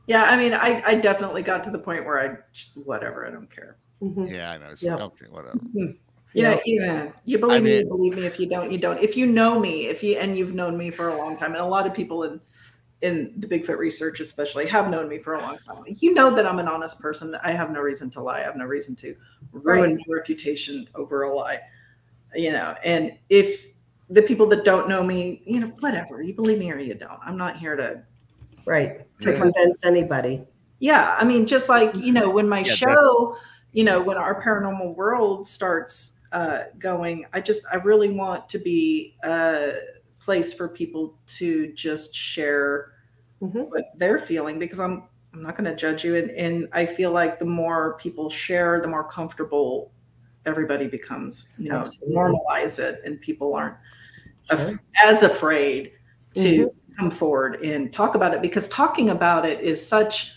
Yeah. I mean, I, I definitely got to the point where I whatever, I don't care. Mhm. Yeah, I know. It's, Yeah. Okay, whatever. You Yeah. know, yeah, you believe me, mean- you believe me. If you don't, you don't. If you know me, if you and you've known me for a long time, and a lot of people in in the Bigfoot research, especially, have known me for a long time. You know that I'm an honest person. I have no reason to lie. I have no reason to ruin my reputation over a lie. You know, and if the people that don't know me, you know, whatever, you believe me or you don't. I'm not here to Right. To Yeah. convince anybody. yeah i mean just like you know when my Yeah, show you know when our paranormal world starts uh going i just i really want to be a place for people to just share Mhm. what they're feeling because i'm i'm not going to judge you and, and i feel like the more people share the more comfortable everybody becomes you know Absolutely. normalize it and people aren't af- as afraid to Mhm. come forward and talk about it because talking about it is such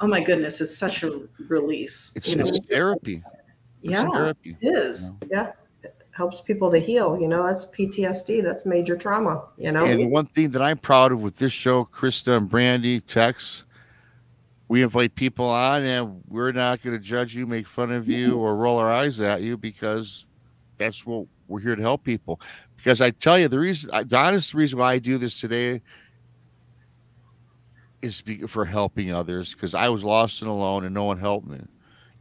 oh my goodness it's such a release It's, you know it's therapy. Yeah therapy. it is Helps people to heal. You know, that's PTSD. That's major trauma. You know. And one thing that I'm proud of with this show, Krista and Brandy, Tex, we invite people on and we're not going to judge you, make fun of you, or roll our eyes at you because that's what we're here to help people. Because I tell you, the reason, the honest reason why I do this today is for helping others because I was lost and alone and no one helped me.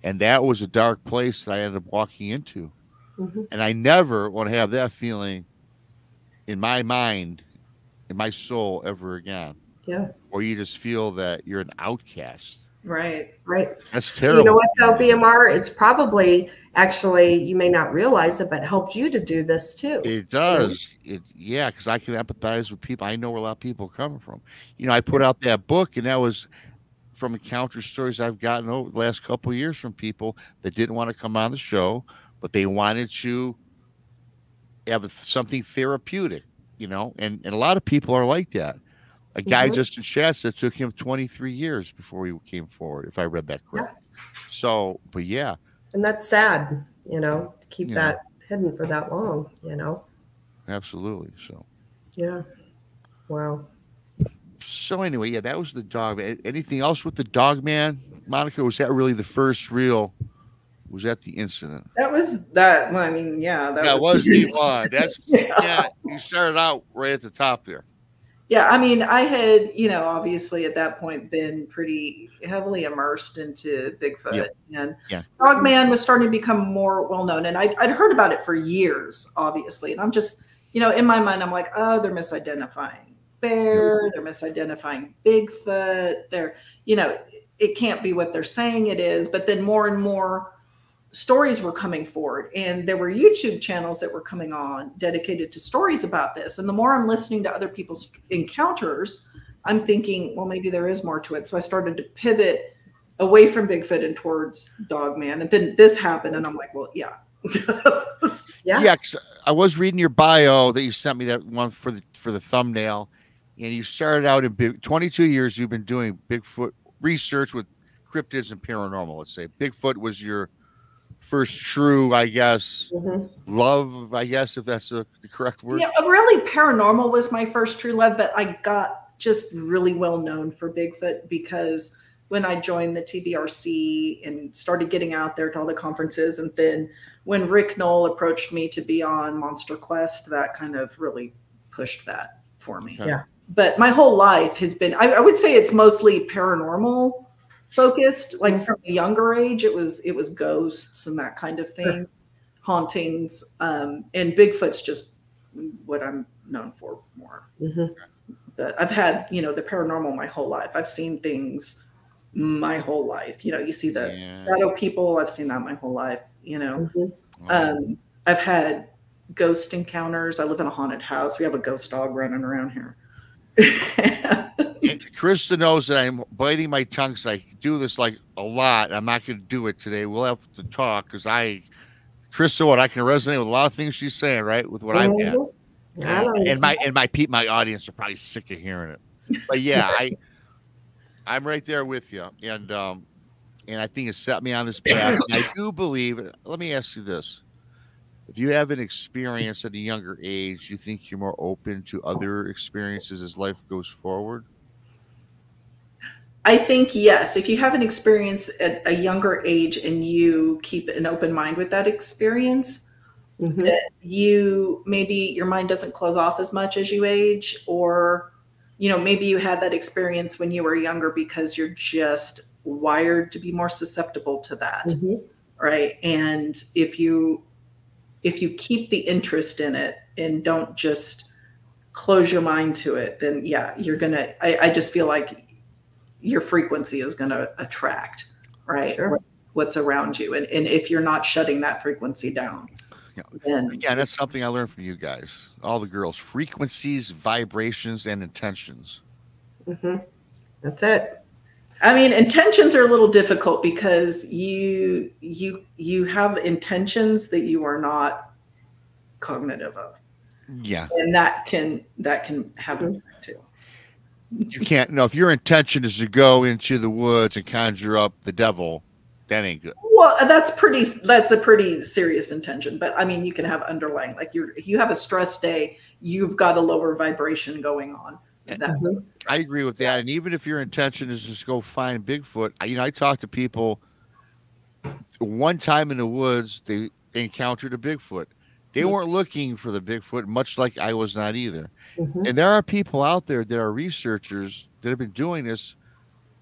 And that was a dark place that I ended up walking into. Mhm. And I never want to have that feeling in my mind, in my soul ever again. Yeah. Or you just feel that you're an outcast. right Right. That's terrible. You know what, though, BMR? It's probably actually you may not realize it, but helped you to do this too. It does. It yeah, because I can empathize with people. I know where a lot of people are coming from. You know, I put out that book, and that was from encounter stories I've gotten over the last couple of years from people that didn't want to come on the show, but they wanted to have something therapeutic. You know, and and a lot of people are like that. A guy Mhm. just in chat said it took him 23 years before he came forward, if I read that correct. So, but yeah, And that's sad, you know, to keep Yeah. that hidden for that long, you know. absolutely. So. Yeah. Wow. So anyway, yeah, that was the dog. man. Anything else with the dog man, Monica? Was that really the first real? Was that the incident? that was that well, i mean yeah that That was the one. That's yeah. yeah. You started out right at the top there. yeah i mean i had you know obviously at that point been pretty heavily immersed into bigfoot and Yeah. dogman was starting to become more well known and I'd, I'd heard about it for years obviously and i'm just you know in my mind i'm like oh they're misidentifying bear they're misidentifying bigfoot they're you know it can't be what they're saying it is but then more and more stories were coming forward and there were youtube channels that were coming on dedicated to stories about this and the more i'm listening to other people's encounters i'm thinking well maybe there is more to it so i started to pivot away from bigfoot and towards dogman and then this happened and i'm like well yeah Yeah. Yeah, I was reading your bio that you sent me that one for the for the thumbnail, and you started out in big 22 years. You've been doing Bigfoot research with cryptids and paranormal. Let's say Bigfoot was your first true, I guess, Mhm. love. I guess if that's the, the correct word. Yeah, really, paranormal was my first true love, but I got just really well known for Bigfoot because when I joined the TBRC and started getting out there to all the conferences, and then when Rick Noll approached me to be on Monster Quest, that kind of really pushed that for me. Okay. Yeah. But my whole life has been, I, I would say it's mostly paranormal focused. Like from a younger age, it was it was ghosts and that kind of thing, hauntings. Um, and Bigfoot's just what I'm known for more. Mhm. But I've had, you know, the paranormal my whole life. I've seen things my whole life. You know, you see the Yeah. shadow people. I've seen that my whole life. You know, Mhm. um, I've had ghost encounters. I live in a haunted house. We have a ghost dog running around here. And Krista knows that I'm biting my tongue because I do this like a lot. I'm not going to do it today. We'll have to talk because I, Krista, what I can resonate with a lot of things she's saying, right? With what I've had. Mhm. I know. and my and my pe- my audience are probably sick of hearing it. But yeah, I I'm right there with you, and um, and I think it set me on this path. And I do believe. Let me ask you this: If you have an experience at a younger age, you think you're more open to other experiences as life goes forward? I think yes. If you have an experience at a younger age and you keep an open mind with that experience, Mhm. that you maybe your mind doesn't close off as much as you age or you know maybe you had that experience when you were younger because you're just wired to be more susceptible to that Mhm. right and if you if you keep the interest in it and don't just close your mind to it then yeah you're gonna i, I just feel like your frequency is gonna attract right Sure. what's, what's around you and, and if you're not shutting that frequency down Yeah. then Again, that's something I learned from you guys, all the girls. Frequencies, vibrations, and intentions. Mm-hmm. That's it. I mean, intentions are a little difficult because you you you have intentions that you are not cognitive of, Yeah, and that can that can happen too. you can't. know if your intention is to go into the woods and conjure up the devil, that ain't good. Well, that's pretty. That's a pretty serious intention. But I mean, you can have underlying like you're you have a stress day, you've got a lower vibration going on. That's Mhm. I agree with that. And even if your intention is just go find Bigfoot, I- you know, I talk to people. One time in the woods, they encountered a Bigfoot. They Mhm. weren't looking for the Bigfoot, much like I was not either. Mhm. And there are people out there that are researchers that have been doing this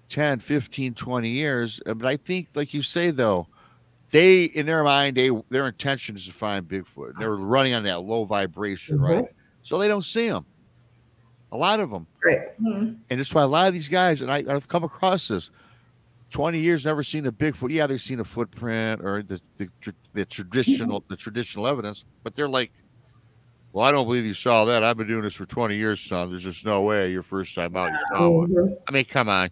10, 15, 20 years. Uh, But I think, like you say, though, they, in their mind, they their intention is to find Bigfoot. They're running on that low vibration, Mhm. right? So they don't see them. A lot of them. Great. Mhm. And that's why a lot of these guys, and I, I've come across this, 20 years, never seen a Bigfoot. Yeah, they've seen a footprint or the, the, the traditional the traditional evidence, but they're like, well, I don't believe you saw that. I've been doing this for 20 years, son. There's just no way your first time out you saw one. Mhm. I mean, come on.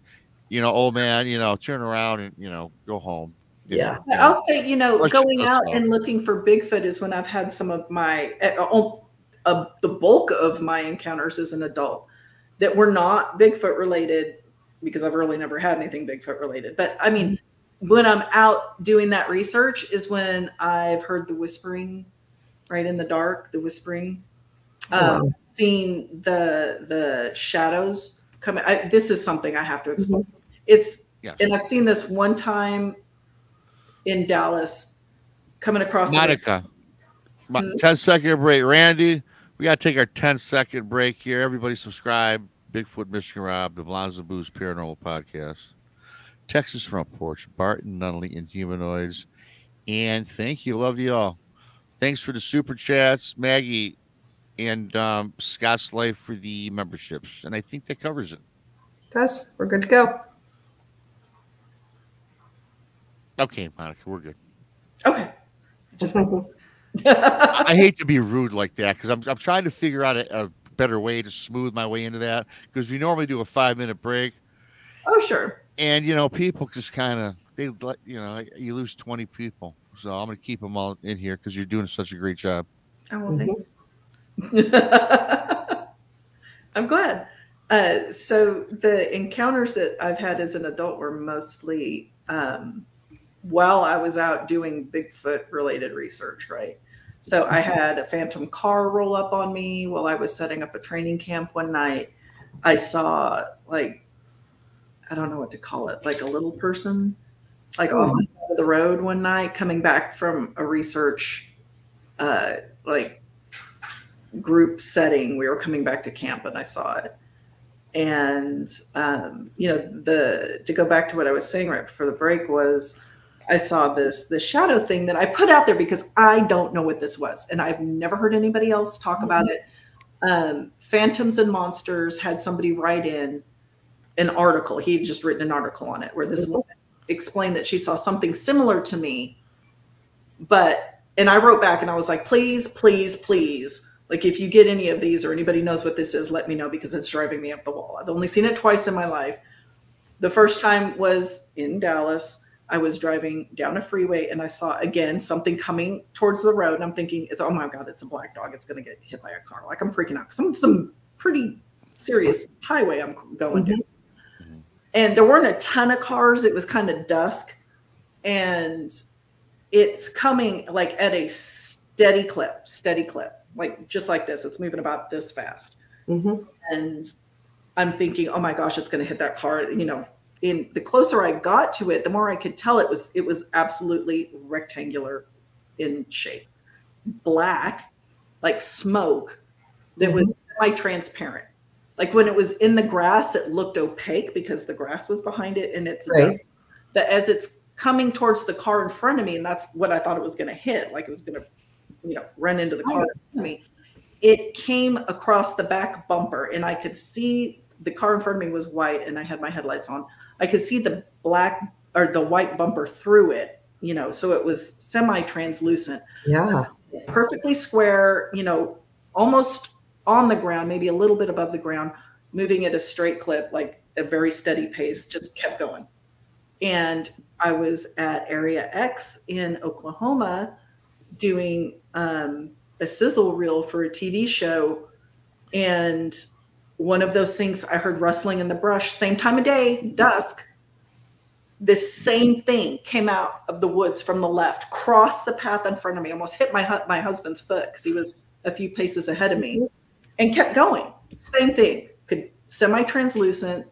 You know, old man, you know, turn around and, you know, go home. You Yeah. you know. I'll say, you know, Let's- going out and looking for Bigfoot is when I've had some of my, uh, the bulk of my encounters as an adult that were not Bigfoot related because I've really never had anything Bigfoot related. But I mean, when I'm out doing that research is when I've heard the whispering right in the dark, the whispering, um, Wow. seeing the the shadows coming. I, this is something I have to Mm-hmm. explain. It's Yeah. and I've seen this one time in Dallas coming across. the- Monica, my, Mhm. 10 second break. Randy, we got to take our 10 second break here. Everybody subscribe. Bigfoot Michigan Rob, the Blondes and Boos Paranormal Podcast. Tex's Front Porch, Barton, Nunnelly, and Humanoids. And thank you. Love you all. Thanks for the super chats, Maggie and um, Scott's Life for the memberships. And I think that covers it. Does we're good to go. Okay, Monica, we're good. Okay. Just I I hate to be rude like that because I'm, I'm trying to figure out a, a better way to smooth my way into that because we normally do a five minute break oh sure. and you know people just kind of they let you know you lose 20 people so i'm going to keep them all in here because you're doing such a great job I will thank you. I'm glad. Uh, so the encounters that I've had as an adult were mostly um, while I was out doing Bigfoot related research, right? So I had a phantom car roll up on me while I was setting up a training camp one night. I saw like I don't know what to call it, like a little person, like on the side of the road one night coming back from a research uh, like group setting. We were coming back to camp and I saw it. And um, you know, the to go back to what I was saying right before the break was I saw this the shadow thing that I put out there because I don't know what this was. And I've never heard anybody else talk about it. Um, Phantoms and Monsters had somebody write in an article. He had just written an article on it where this Mhm. woman explained that she saw something similar to me, but and I wrote back and I was like, please, please, please, like if you get any of these or anybody knows what this is, let me know because it's driving me up the wall. I've only seen it twice in my life. The first time was in Dallas. I was driving down a freeway and I saw again something coming towards the road. And I'm thinking, it's oh my God, it's a black dog. It's gonna get hit by a car. Like I'm freaking out. because I'm some pretty serious highway I'm going down. Mhm. And there weren't a ton of cars. It was kind of dusk. And it's coming like at a steady clip, steady clip, like just like this. It's moving about this fast. Mhm. And I'm thinking, oh my gosh, it's going to hit that car. You know, in the closer I got to it, the more I could tell it was it was absolutely rectangular in shape. black, like smoke, that was mm-hmm. semi-transparent. Like when it was in the grass, it looked opaque because the grass was behind it, and it's Right. but as it's coming towards the car in front of me, and that's what I thought it was going to hit, like it was going to, you know, run into the car in front of me. It came across the back bumper, and I could see the car in front of me was white, and I had my headlights on. I could see the black or the white bumper through it, you know, so it was semi-translucent, Yeah. perfectly square, you know, almost on the ground, maybe a little bit above the ground, moving at a straight clip, like a very steady pace, just kept going. And I was at Area X in Oklahoma doing um, a sizzle reel for a TV show. And one of those things I heard rustling in the brush, same time of day, dusk. This same thing came out of the woods from the left, crossed the path in front of me, almost hit my hu- my husband's foot because he was a few paces ahead of me, and kept going. Same thing, could semi-translucent,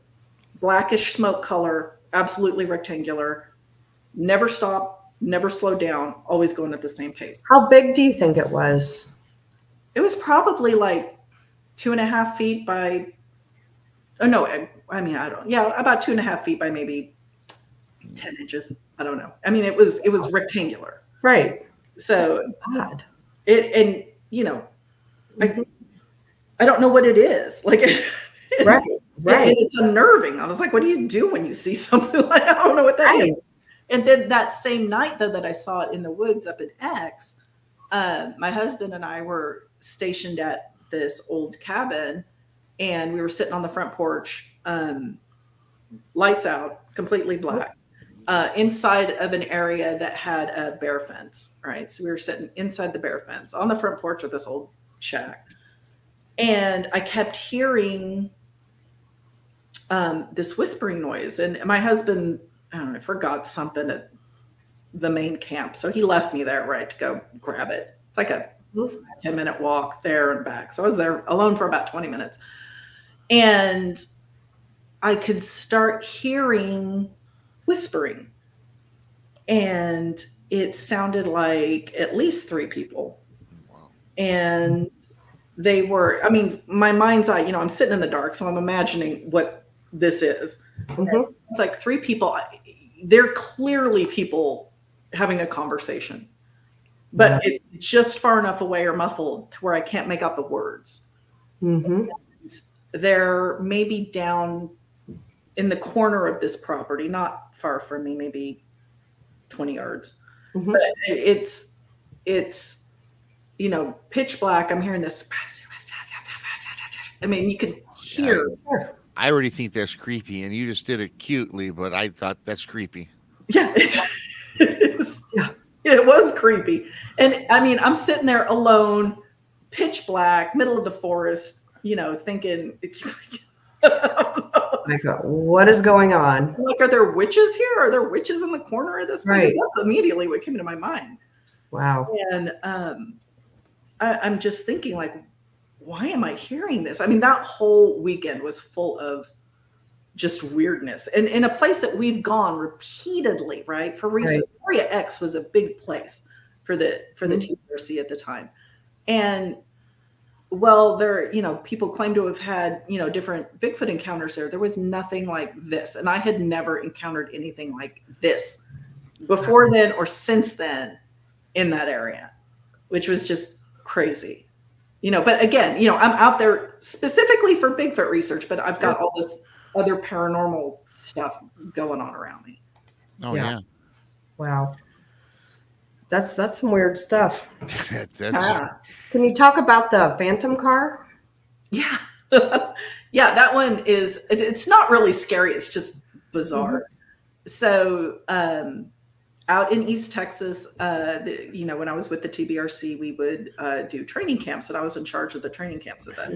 blackish smoke color, absolutely rectangular, never stop, never slow down, always going at the same pace. How big do you think it was? It was probably like two and a half feet by, oh no, I, I mean, I don't, yeah, about two and a half feet by maybe 10 inches. I don't know. I mean, it was, it was rectangular. Right. So God. it, and you know, I, I don't know what it is. Like, Right. and Right. it's unnerving. I was like, what do you do when you see something like, I don't know what that is. Right. And then that same night, though, that I saw it in the woods up in X, uh, my husband and I were stationed at this old cabin, and we were sitting on the front porch, um, lights out, completely black, uh, inside of an area that had a bear fence. Right, so we were sitting inside the bear fence on the front porch of this old shack, and I kept hearing um, this whispering noise, and my husband I don't know, forgot something at the main camp. So he left me there, right, to go grab it. It's like a 10 minute walk there and back. So I was there alone for about 20 minutes. And I could start hearing whispering. And it sounded like at least three people. Wow. And they were, I mean, my mind's eye, you know, I'm sitting in the dark, so I'm imagining what this is Mhm. it's like three people they're clearly people having a conversation but it's just far enough away or muffled to where i can't make out the words Mhm. they're maybe down in the corner of this property not far from me maybe 20 yards Mhm. but it's it's you know pitch black i'm hearing this i mean you can hear I already think that's creepy, and you just did it cutely, but I thought that's creepy. Yeah, it, it is. Yeah, it was creepy. And I mean, I'm sitting there alone, pitch black, middle of the forest, you know, thinking, I go, what is going on? like, are there witches here? Are there witches in the corner of this? place? Right. That's immediately what came into my mind. Wow. And um, I, I'm just thinking, like, why am I hearing this? I mean, that whole weekend was full of just weirdness and in a place that we've gone repeatedly, right? For research, Area X was a big place for the for the Mhm. TRC at the time. And well, there, you know, people claim to have had, you know, different Bigfoot encounters there. There was nothing like this. And I had never encountered anything like this before then or since then in that area, which was just crazy. You know, but again, you know, I'm out there specifically for Bigfoot research, but I've got all this other paranormal stuff going on around me. Oh Yeah. yeah, Wow. That's that's some weird stuff. That- that's Ah. Can you talk about the phantom car? Yeah. yeah, that one is it- it's not really scary, it's just bizarre. So, um out in East Texas, uh, the, you know, when I was with the TBRC, we would uh, do training camps, and I was in charge of the training camps of that.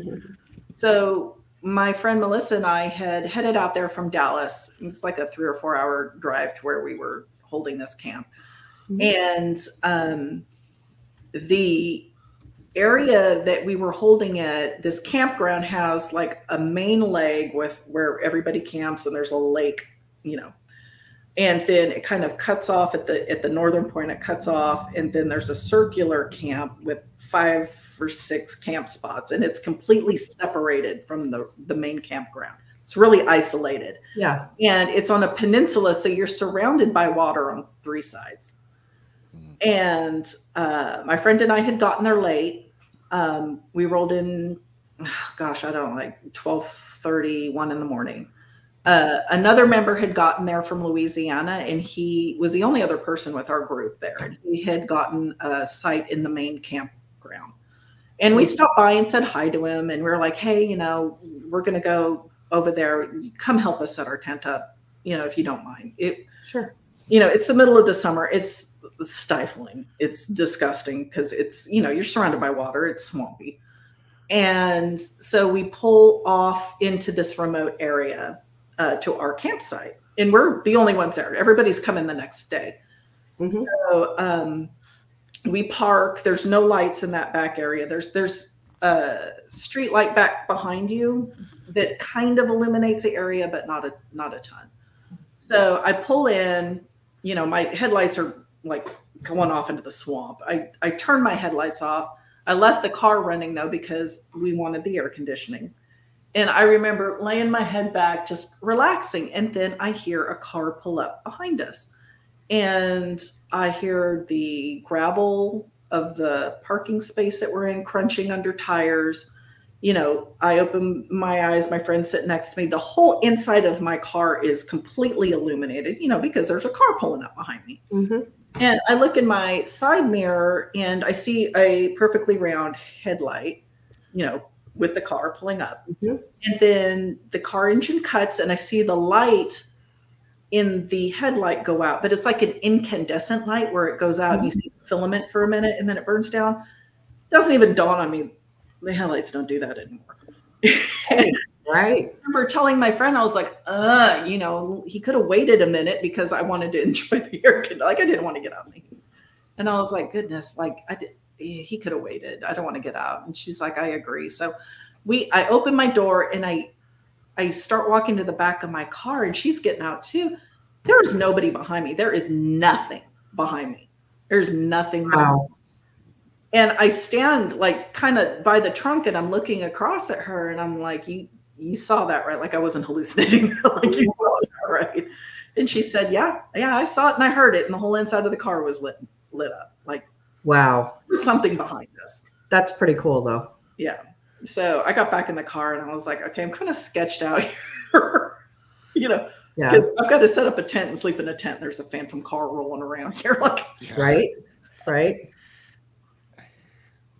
So my friend Melissa and I had headed out there from Dallas. It's like a three or four hour drive to where we were holding this camp. Mhm. And um, the area that we were holding at, this campground has like a main leg with where everybody camps and there's a lake, you know. And then it kind of cuts off at the at the northern point it cuts off and then there's a circular camp with five or six camp spots and it's completely separated from the the main campground. It's really isolated. Yeah. and it's on a peninsula so you're surrounded by water on three sides. Mm. and uh, my friend and i had gotten there late. Um, we rolled in gosh i don't know like 12 30 1 in the morning uh, another member had gotten there from louisiana and he was the only other person with our group there. And he had gotten a site in the main campground. And we stopped by and said hi to him and we were like hey you know we're going to go over there. Come help us set our tent up you know if you don't mind. It Sure. you know it's the middle of the summer. It's stifling. It's disgusting because it's you know you're surrounded by water. It's swampy. And so we pull off into this remote area uh, to our campsite. And we're the only ones there. Everybody's coming the next day. Mhm. so um, we park. There's no lights in that back area. There's there's a street light back behind you that kind of illuminates the area but not a not a ton. So i pull in you know my headlights are like going off into the swamp. I i turn my headlights off. I left the car running though because we wanted the air conditioning and i remember laying my head back just relaxing and then i hear a car pull up behind us. And i hear the gravel of the parking space that we're in crunching under tires. You know i open my eyes my friend sitting next to me. The whole inside of my car is completely illuminated you know because there's a car pulling up behind me. Mhm. and I look in my side mirror and I see a perfectly round headlight, you know, with the car pulling up. Mhm. And then the car engine cuts and I see the light in the headlight go out, but it's like an incandescent light where it goes out and you see the filament for a minute and then it burns down. doesn't even dawn on me. The headlights don't do that anymore. Right. remember telling my friend, I was like, uh, you know, he could have waited a minute because I wanted to enjoy the air. Like I didn't want to get out. And I was like, goodness, like I did, he could have waited. I don't want to get out. And she's like, I agree. So we, I open my door and I, I start walking to the back of my car and she's getting out too. There is nobody behind me. There is nothing behind me. There's nothing. Wow. and I stand like kind of by the trunk and I'm looking across at her and I'm like, you you saw that right? Like I wasn't hallucinating. like you saw that right. And she said, Yeah, yeah, I saw it and I heard it, and the whole inside of the car was lit lit up. Like Wow. there's something behind us. That's pretty cool though. Yeah. So I got back in the car and I was like, okay, I'm kind of sketched out here. you know, Yeah. because I've got to set up a tent and sleep in a tent. There's a phantom car rolling around here. Like, Right. Right.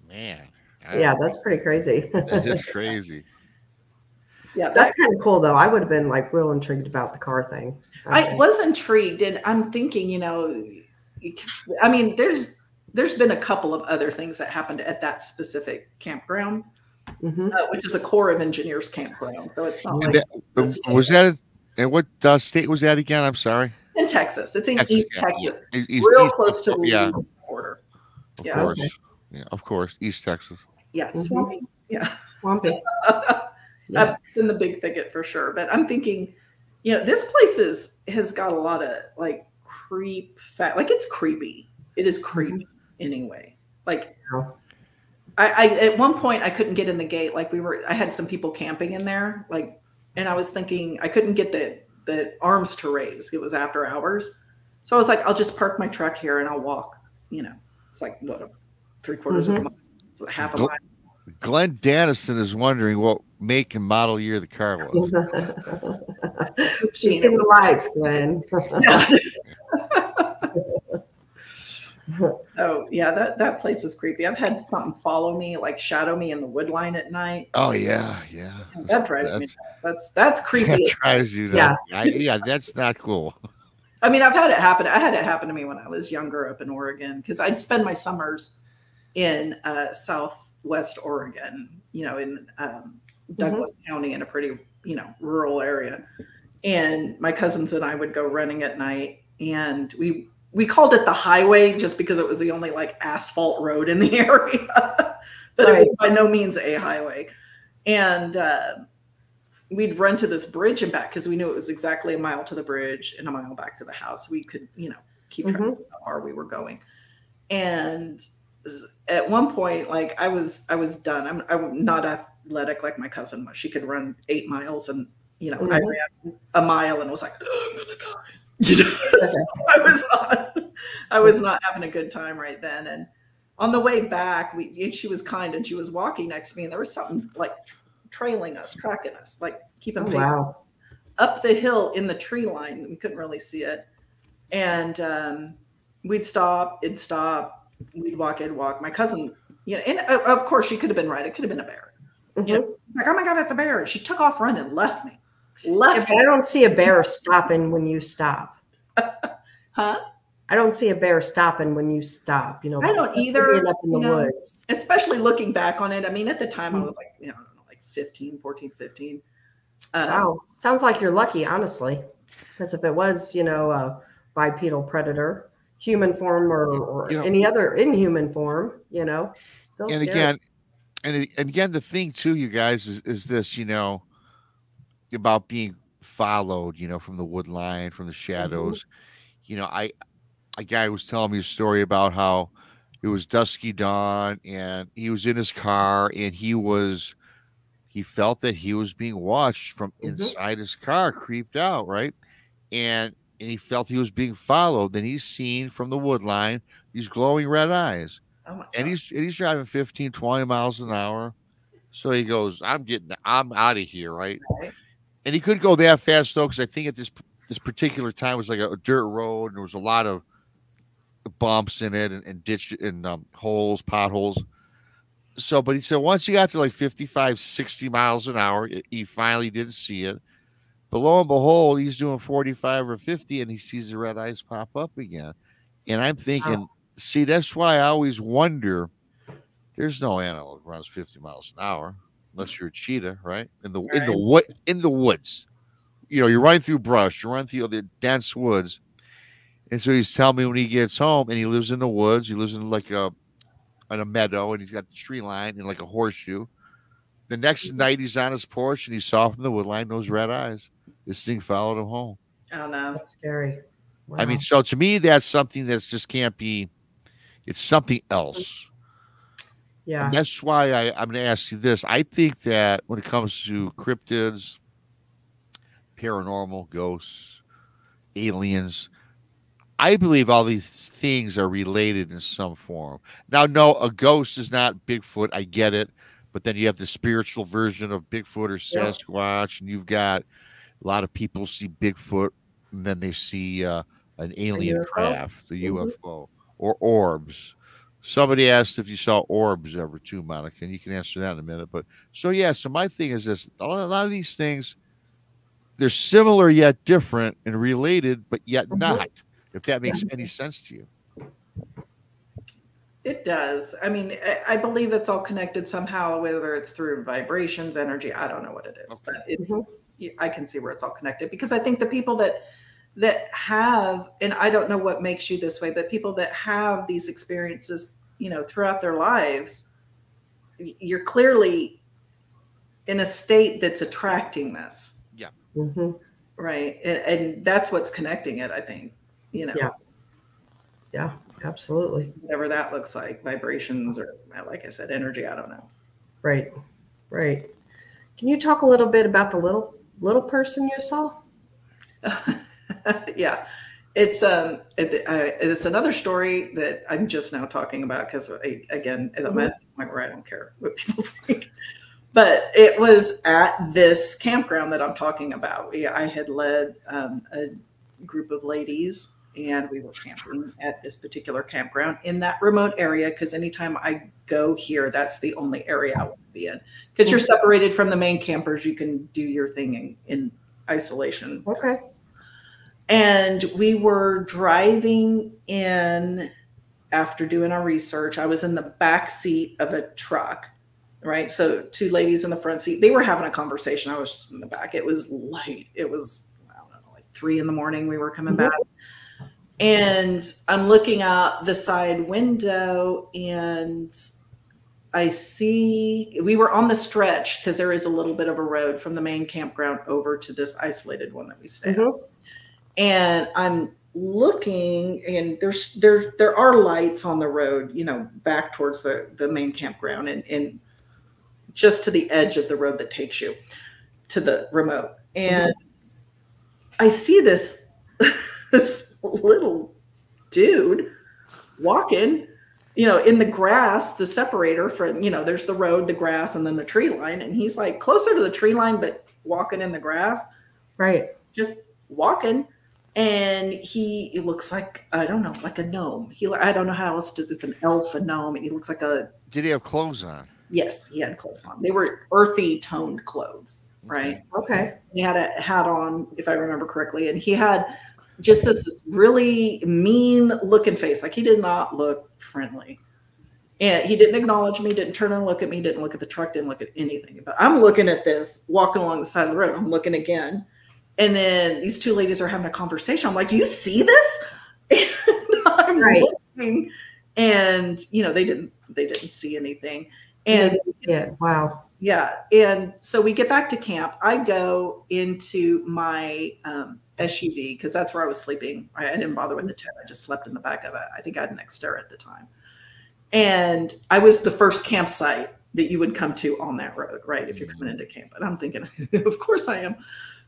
Man. I- Yeah, that's pretty crazy. that is crazy. yeah, that, That's kind of cool though. I would have been like real intrigued about the car thing. I was intrigued, and I'm thinking, you know, I mean, there's there's been a couple of other things that happened at that specific campground, Mhm. uh, which is a Corps of Engineers campground. So it's not And like that- was that and what uh, state was that again? I'm sorry. in Texas. It's in Texas, East yeah, Texas, yeah. East- real East- close to the yeah, border. of Yeah, course. Yeah, of course, East Texas. yeah, Mhm. swampy. Yeah. Swampy. Uh, Yeah. it's in the big thicket for sure. But I'm thinking, you know, this place is has got a lot of like creep fat. Like it's creepy. It is creepy anyway. Like Yeah. I, I at one point I couldn't get in the gate. Like we were, I had some people camping in there. Like, and I was thinking I couldn't get the the arms to raise. It was after hours, so I was like, I'll just park my truck here and I'll walk. You know, it's like what three quarters of a mm-hmm. mile, so half a mile. Glenn Dannison is wondering what make and model year the car was. She's in the lights, Glenn. Oh yeah, that that place is creepy. I've had something follow me, like shadow me in the wood line at night. Oh yeah, yeah. That drives me. That's- nuts. That's that's That creepy. drives you. Yeah. I, yeah, that's not cool. I mean, I've had it happen. I had it happen to me when I was younger up in Oregon because I'd spend my summers in uh, Southwest Oregon. You know, in um, Douglas County, in a pretty you know rural area, and my cousins and I would go running at night, and we we called it the highway just because it was the only like asphalt road in the area, but it was by no means a highway. And uh, we'd run to this bridge and back because we knew it was exactly a mile to the bridge and a mile back to the house. We could, you know, keep track Mhm. of how far we were going. And at one point, like I was, I was done. I'm, I'm not athletic like my cousin was. She could run eight miles, and you know, I Mhm. ran a mile and was like, "Oh, I'm gonna die. You know, so I was not, I was not having a good time right then. And on the way back, we she was kind and she was walking next to me, and there was something like trailing us, tracking us, like keeping Oh, pace wow. up the hill in the tree line. We couldn't really see it. And um, we'd stop, it'd stop, we'd walk, it'd walk. My cousin, you know, and uh, of course she could have been right. It could have been a bear. You Mhm. know, like, oh my God, it's a bear. And she took off running, left me. Left If I don't see a bear stopping when you stop. huh? I don't see a bear stopping when you stop. You know, I don't either, Up in the know. woods. Especially looking back on it. I mean, at the time I Mm. was like, you know, know, like 15, 14, 15. Um, Wow, sounds like you're lucky, honestly. Because if it was, you know, a bipedal predator, human form or, or You know- any other inhuman form, you know, still and scary. again and, and again the thing too you guys is, is this you know about being followed you know from the wood line from the shadows. You know i a guy was telling me a story about how it was dusky dawn and he was in his car and he was he felt that he was being watched from Mhm. inside his car creeped out right? And and he felt he was being followed. Then he's seen from the wood line these glowing red eyes oh and he's and he's driving 15 20 miles an hour. So he goes i'm getting i'm out of here right? Right. And he could go that fast though because i think at this this particular time was like a, a dirt road and there was a lot of bumps in it and, and ditch and um, holes potholes. So but he said once he got to like 55 60 miles an hour he- finally didn't see it. But lo and behold he's doing 45 or 50 and he sees the red eyes pop up again. And i'm thinking see that's why i always wonder there's no animal that runs 50 miles an hour unless you're a cheetah right in the in the Right. wood in the woods you know you're running through brush you're running through the dense woods and so he's telling me when he gets home and he lives in the woods he lives in like a on a meadow and he's got the tree line and like a horseshoe the next Mm-hmm. night he's on his porch and he saw from the wood line those red eyes this thing followed him home Oh no. That's scary. I mean, so to me, that's something that just can't be. It's something else. Yeah. And that's why I, I'm going to ask you this. I think that when it comes to cryptids, paranormal, ghosts, aliens, I believe all these things are related in some form. Now, no, a ghost is not Bigfoot. I get it. But then you have the spiritual version of Bigfoot or Yeah. Sasquatch, and you've got a lot of people see Bigfoot and then they see uh, an alien craft, the. UFO, or orbs. Somebody asked if you saw orbs ever too, Monica, and you can answer that in a minute. But so yeah, so my thing is this: a lot of these things, they're similar yet different, and related but yet Mhm. not. If that makes any sense to you. It does. I mean, I, I believe it's all connected somehow, whether it's through vibrations, energy. I don't know what it is, Okay. but it's. Mhm. I can see where it's all connected because I think the people that that have, and I don't know what makes you this way, but people that have these experiences, you know, throughout their lives, you're clearly in a state that's attracting this, hmm right? And, and that's what's connecting it. I think, you know. Yeah. Yeah, absolutely. whatever that looks like vibrations or like i said energy i don't know Right. Right. Can you talk a little bit about the little little person you saw? yeah. It's um it, I, it's another story that i'm just now talking about because again i'm at the point where i don't care what people think. But it was at this campground that i'm talking about. We, i had led um, a group of ladies and we were camping at this particular campground in that remote area because anytime i go here that's the only area i want to be in. Because you're separated from the main campers you can do your thing in, in isolation. Okay. And we were driving in after doing our research. I was in the back seat of a truck, right? So two ladies in the front seat. They were having a conversation. I was just in the back. It was late. It was I don't know, like three in the morning. We were coming Mhm. back. And I'm looking out the side window and I see we were on the stretch because there is a little bit of a road from the main campground over to this isolated one that we stay. Mhm. And I'm looking and there's there's there are lights on the road, you know, back towards the, the main campground and, and just to the edge of the road that takes you to the remote. And I see this this little dude walking you know, in the grass, the separator from, you know, there's the road, the grass, and then the tree line. And he's like closer to the tree line, but walking in the grass, Right. just walking. And he, he looks like, I don't know, like a gnome. He, I don't know how else to, it's an elf, a gnome. and He looks like a, Did he have clothes on? yes, he had clothes on. They were earthy toned clothes, right? Okay. he had a hat on, if I remember correctly, and he had just this, this really mean looking face. Like he did not look friendly. And he didn't acknowledge me, didn't turn and look at me, didn't look at the truck, didn't look at anything. But I'm looking at this, walking along the side of the road. I'm looking again. And then these two ladies are having a conversation. I'm like, Do you see this? And I'm Right. looking, and you know, they didn't they didn't see anything. And yeah. Wow. yeah. And so we get back to camp. I go into my um, SUV because that's where I was sleeping. I, I didn't bother with the tent. I just slept in the back of it. I think I had an Xterra at the time. And I was the first campsite that you would come to on that road, right? If you're coming into camp. And I'm thinking, of course I am.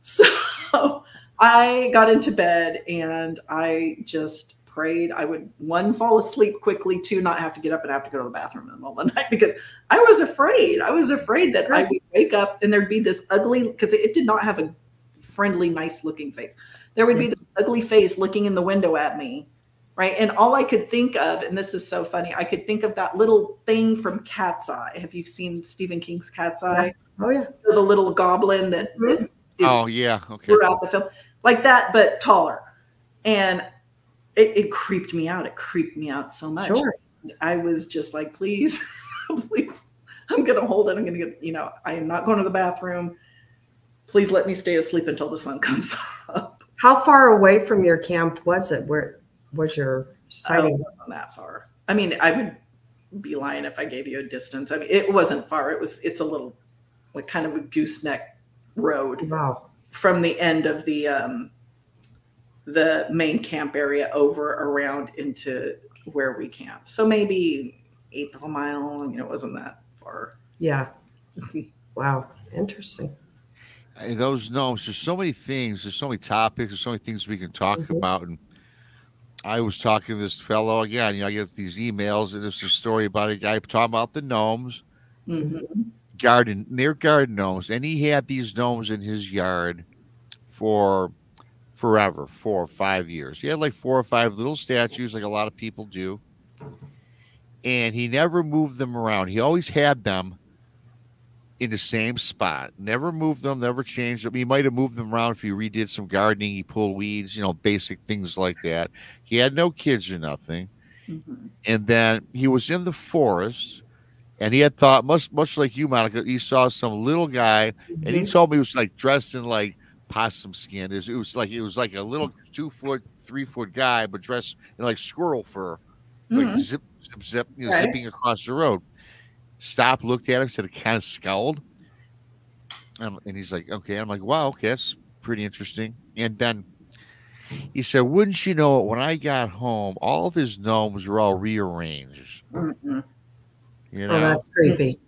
So I got into bed and I just prayed I would one fall asleep quickly, two not have to get up and have to go to the bathroom in the middle of the night because I was afraid. I was afraid that I would wake up and there'd be this ugly because it did not have a friendly, nice looking face. There would be this ugly face looking in the window at me. Right. And all I could think of, and this is so funny, I could think of that little thing from Cat's Eye. Have you seen Stephen King's Cat's Eye? Oh yeah. The little goblin that Mhm. is Oh yeah. Okay. throughout the film, like that, but taller. And it, it creeped me out. It creeped me out so much. Sure. I was just like, please, please, I'm going to hold it. I'm going to get, you know, I am not going to the bathroom. Please let me stay asleep until the sun comes up. How far away from your camp was it? Where was your I don't sighting? wasn't that far. I mean, I would be lying if I gave you a distance. I mean, it wasn't far. It was, it's a little, like kind of a gooseneck road. Wow. from the end of the um, the main camp area over around into where we camp. So maybe eighth of a mile. You know, it wasn't that far. Yeah. Wow. Interesting. And those gnomes, there's so many things, there's so many topics, there's so many things we can talk Mhm. about. And I was talking to this fellow again, you know, I get these emails, and there's a story about a guy talking about the gnomes, Mhm. Garden, near garden gnomes, and he had these gnomes in his yard for forever, four or five years. He had like four or five little statues, like a lot of people do. And he never moved them around. He always had them in the same spot. Never moved them, never changed them. He might have moved them around if he redid some gardening, he pulled weeds, you know, basic things like that. He had no kids or nothing. Mhm. And then he was in the forest and he had thought, much much like you, Monica, he saw some little guy and he Mhm. told me he was like dressed in like possum skin. It was, it was like it was like a little two foot, three foot guy, but dressed in like squirrel fur, like Mhm. zip, zip, zip, you know, Right. zipping across the road. Stop, looked at him, said it kind of scowled, and, and he's like, "Okay." I'm like, "Wow, okay, that's pretty interesting." And then he said, "Wouldn't you know it? When I got home, all of his gnomes were all rearranged. Mhm. You know, Oh, that's creepy.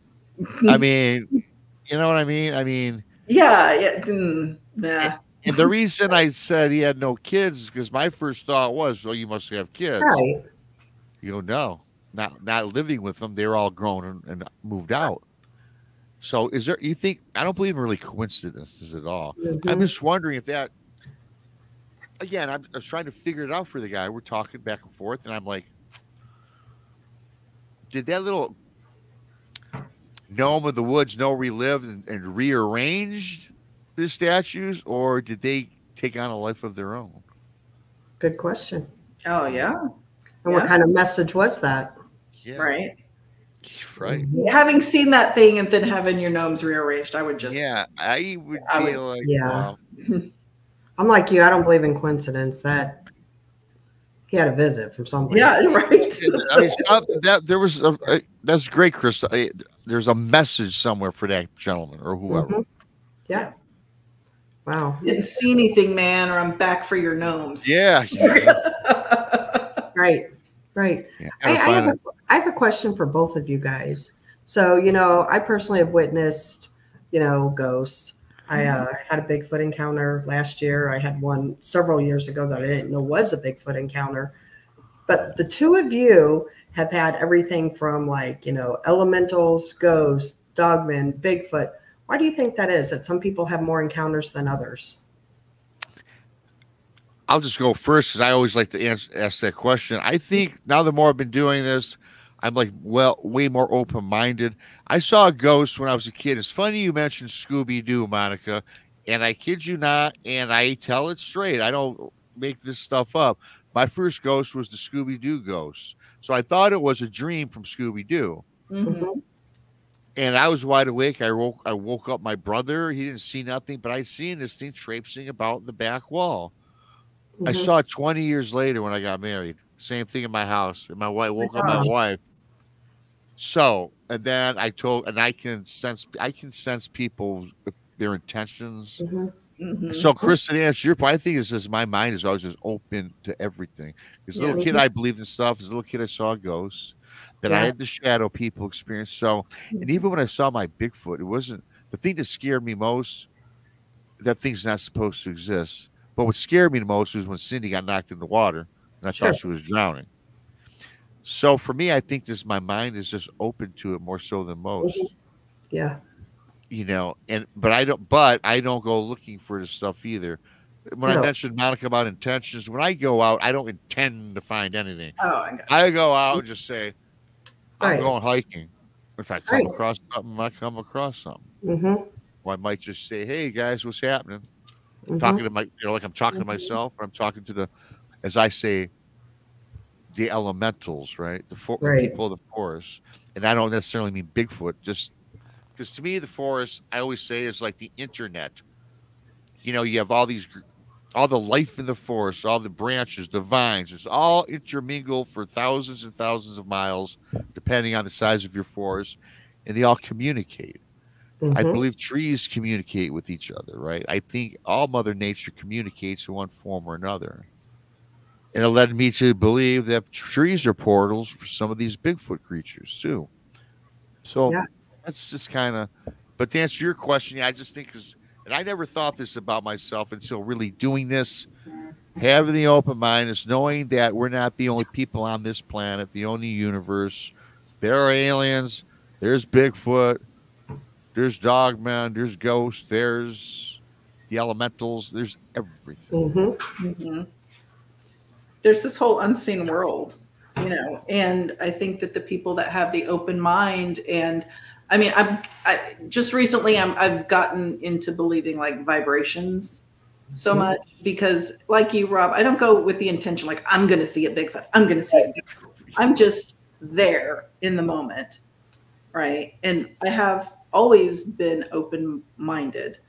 I mean, you know what I mean? I mean." yeah, yeah, mm, nah. And the reason I said he had no kids because my first thought was, well, you must have kids. Right. You know, no, not not living with them. They're all grown and, and moved out. So is there? You think? I don't believe in really coincidences at all. I'm Mhm. just wondering if that. Again, I'm, I was trying to figure it out for the guy. We're talking back and forth, and I'm like, did that little gnome of the woods know relived and, and rearranged the statues, or did they take on a life of their own? Good question. Oh yeah, And what kind of message was that? Yeah, right. right. Having seen that thing and then having your gnomes rearranged, I would just Yeah, I would I would- like, Yeah. wow. I'm like you. I don't believe in coincidence. That he had a visit from somebody. Yeah, right. I mean, stop- that there was a, a- that's great, Chris. I, there's a message somewhere for that gentleman or whoever. Mhm. Yeah. Wow. Didn't see anything, man, or I'm back for your gnomes. Yeah, yeah. Right. Right. yeah. I, I, have a, I have a question for both of you guys. So, you know, I personally have witnessed, you know, ghosts. I uh, had a Bigfoot encounter last year. I had one several years ago that I didn't know was a Bigfoot encounter. But the two of you have had everything from like, you know, elementals, ghosts, dogmen, Bigfoot. Why do you think that is? That some people have more encounters than others? I'll just go first because I always like to answer, ask that question. I think now the more I've been doing this, I'm like well way more open minded. I saw a ghost when I was a kid. It's funny you mentioned Scooby Doo, Monica, and I kid you not, and I tell it straight. I don't make this stuff up. My first ghost was the Scooby Doo ghost, so I thought it was a dream from Scooby Doo. Mhm. And I was wide awake. I woke I woke up my brother. He didn't see nothing, but I seen this thing traipsing about in the back wall. I Mhm. saw it 20 years later when I got married. Same thing in my house. And my wife woke up my wife. So, and then I told, and I can sense, I can sense people, their intentions. Mhm. Mhm. So, Chris, to answer your point, I think it's just my mind is always just open to everything. As a little Yeah. kid, I believed in stuff. As a little kid, I saw ghosts. Then I had the shadow people experience. So, and even when I saw my Bigfoot, it wasn't the thing that scared me most. That thing's not supposed to exist. But what scared me the most was when Cindy got knocked in the water and I Sure. thought she was drowning. So for me, I think this my mind is just open to it more so than most. Yeah. You know, and but I don't but I don't go looking for this stuff either. When I No. mentioned Monica about intentions, when I go out, I don't intend to find anything. Oh, I got I go out and just say, I'm Right. going hiking. If I come Right. across something, I come across something. Mm-hmm. Or I might just say, "Hey guys, what's happening?" Mhm. Talking to my, you know, like I'm talking to Mhm. myself, or I'm talking to the, as I say, the elementals, right? The, for, the people of the forest, and I don't necessarily mean Bigfoot. Just because to me, the forest, I always say, is like the internet. You know, you have all these, all the life in the forest, all the branches, the vines. It's all intermingled for thousands and thousands of miles, depending on the size of your forest, and they all communicate. I Mhm. believe trees communicate with each other, right? I think all Mother Nature communicates in one form or another. And it led me to believe that trees are portals for some of these Bigfoot creatures, too. So Yeah. that's just kind of, but to answer your question, yeah, I just think, because, and I never thought this about myself until really doing this, having the open mind is knowing that we're not the only people on this planet, the only universe. There are aliens, there's Bigfoot, there's dogmen, there's ghosts, there's the elementals, there's everything. Mhm. Mhm. There's this whole unseen world, you know, and I think that the people that have the open mind and I mean, I'm I, just recently I'm I've gotten into believing like vibrations so Mhm. much because like you, Rob, I don't go with the intention like I'm going to see a Bigfoot. I'm going to see it. I'm just there in the moment, right? And I have always been open minded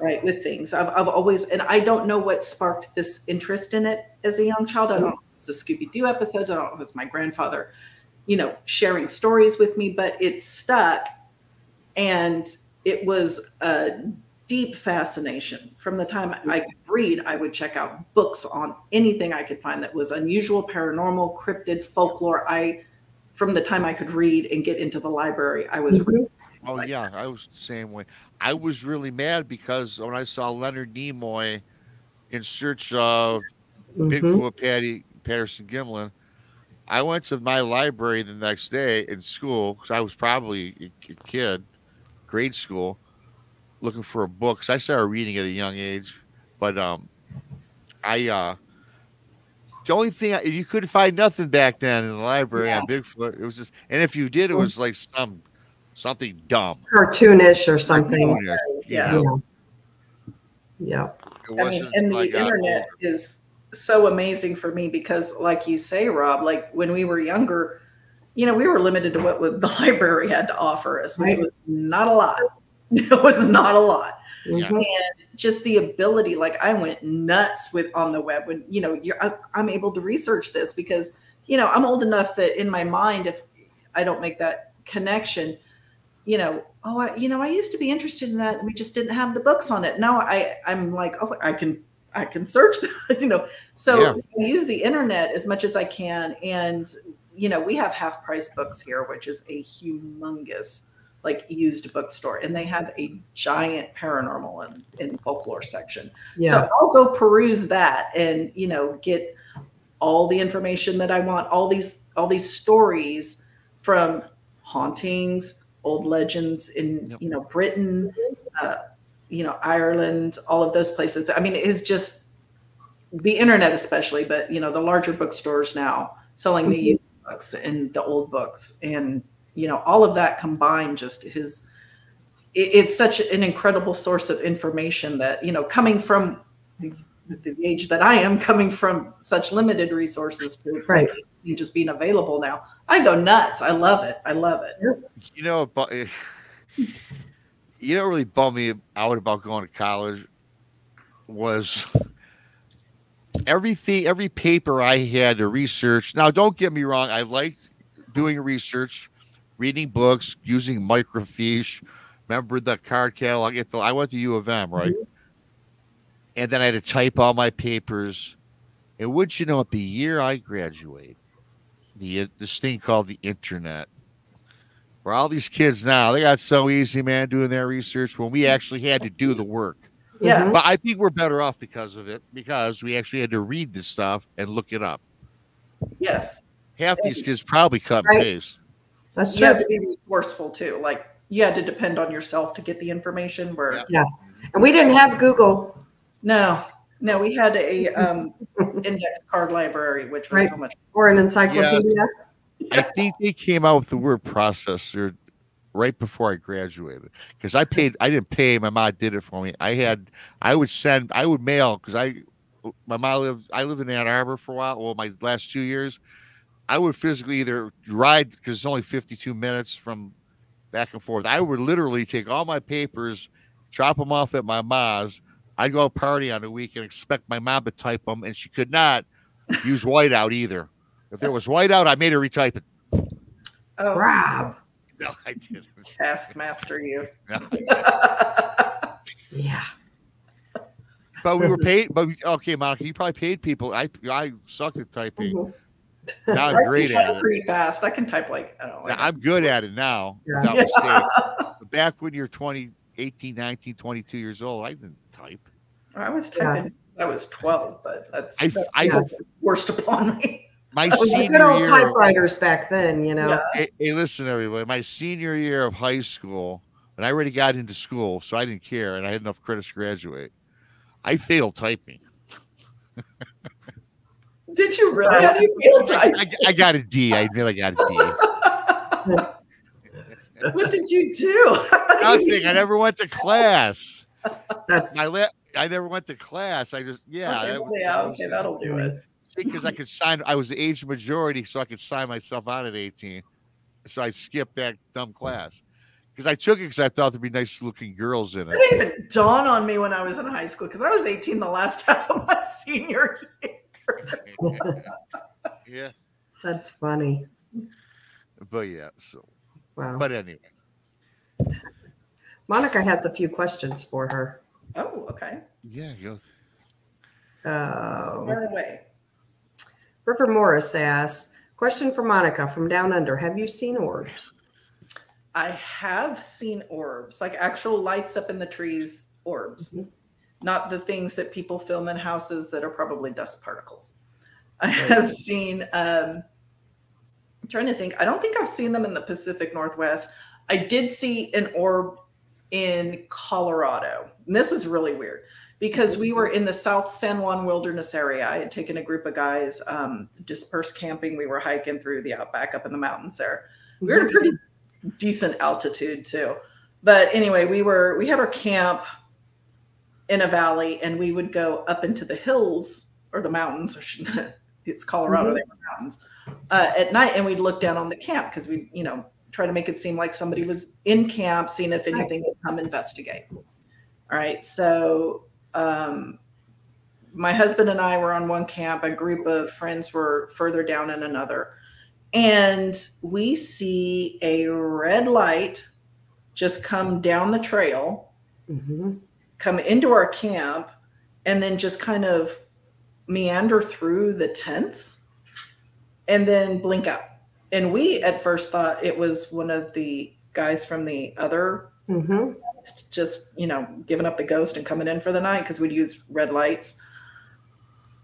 right with things. I've, I've always and i don't know what sparked this interest in it as a young child. I don't know if it's the scooby-doo episodes. I don't know if it's my grandfather you know sharing stories with me but it stuck. And it was a deep fascination. From the time i could read i would check out books on anything i could find that was unusual paranormal cryptid folklore. I from the time i could read and get into the library i was Mhm. Oh Like- yeah, I was the same way. I was really mad because when I saw Leonard Nimoy in search of Mhm. Bigfoot Patty Patterson Gimlin, I went to my library the next day in school because I was probably a, kid, grade school, looking for a book. 'cause I started reading at a young age, but um, I uh, the only thing I, you couldn't find nothing back then in the library on Bigfoot. It was just, and if you did, it was like some something dumb. Cartoonish or something. Cartoonish, you Yeah. know? Yeah. I mean, and the internet older. is so amazing for me because, like you say, Rob, like when we were younger, you know, we were limited to what the library had to offer us, which Right. was not a lot. It was not a lot. Yeah. Mhm. just the ability like i went nuts with on the web when you know you're I, i'm able to research this because you know i'm old enough that in my mind if i don't make that connection you know oh I, you know i used to be interested in that and we just didn't have the books on it now i i'm like oh i can i can search that you know so Yeah. I use the internet as much as i can and you know we have half price books here which is a humongous like used bookstore and they have a giant paranormal and, and folklore section Yeah. so I'll go peruse that and you know get all the information that I want, all these all these stories from hauntings, old legends in Yep. you know Britain, uh, you know Ireland, all of those places. I mean, it's just the internet, especially, but you know the larger bookstores now selling the Mhm. used books and the old books, and you know all of that combined, just his it- it's such an incredible source of information that you know coming from the, the age that i am coming from such limited resources to Right. You just being available now i go nuts i love it i love it You know, but you know, really bummed me out about going to college was everything, every paper I had to research. Now, don't get me wrong, I liked doing research, reading books, using microfiche. Remember the card catalog? At the- I went to U of M, right? Mm-hmm. And then I had to type all my papers. And would you know, it, the year I graduate, the this thing called the internet where all these kids now they got so easy man doing their research when we actually had to do the work yeah Mhm. but i think we're better off because of it because we actually had to read this stuff and look it up yes half these kids probably cut and Right. paste That's you had true. to be resourceful too like you had to depend on yourself to get the information where Yeah. And we didn't have Google. no no we had a um index card library which was Right. so much or an encyclopedia. i think they came out with the word processor right before i graduated because i paid i didn't pay my mom did it for me. I had i would send i would mail because i my mom lived i lived in ann arbor for a while well my last two years. I would physically either ride because it's only 52 minutes from back and forth. I would literally take all my papers drop them off at my mom's i'd go party on the week and expect my mom to type them and she could not use whiteout either if there was whiteout i made her retype it oh Rob. no i didn't taskmaster you No. Yeah. but we were paid but we, okay monica you probably paid people i i sucked at typing Mhm. now I i'm can great type at it pretty fast i can type like i don't know like i'm good at it now Yeah. without back when you're 20 18 19 22 years old i didn't type I was Yeah. typing. I was twelve, but that's i that's i Yeah. worst upon me. my It was the good old year typewriters back then, you know. Yeah. hey, hey, listen, everybody. My senior year of high school, and I already got into school, so I didn't care, and I had enough credits to graduate. I failed typing. Did you really? How do you feel I, typing? I got a D. I really got a D. what did you do? Nothing. I never went to class. That's My la- I never went to class. I just yeah. okay, that was, yeah, okay, that will do it. because I could sign. I was the age majority, so I could sign myself out at eighteen. So I skipped that dumb class because I took it because I thought there'd be nice looking girls in It it. didn't even dawn on me when I was in high school because I was 18 the last half of my senior year. yeah, that's funny. but yeah. So, Wow. but anyway, Monica has a few questions for her. Oh, okay. yeah. You know, Uh, Right away. River Morris asks, question for Monica from Down Under. Have you seen orbs? I have seen orbs, like actual lights up in the trees orbs, Mhm. not the things that people film in houses that are probably dust particles. I have seen, um, I'm trying to think, I don't think I've seen them in the Pacific Northwest. I did see an orb in Colorado. And this is really weird because we were in the South San Juan Wilderness area. I had taken a group of guys um, dispersed camping. We were hiking through the outback up in the mountains there we were at a pretty decent altitude too but anyway we were we had our camp in a valley and we would go up into the hills or the mountains or it's colorado Mhm. they were mountains uh, at night and we'd look down on the camp because we you know try to make it seem like somebody was in camp seeing if anything would come investigate All right. So um, my husband and I were on one camp. A group of friends were further down in another. And we see a red light just come down the trail, hmm come into our camp, and then just kind of meander through the tents and then blink out. And we at first thought it was one of the guys from the other hmm just you know giving up the ghost and coming in for the night because we'd use red lights.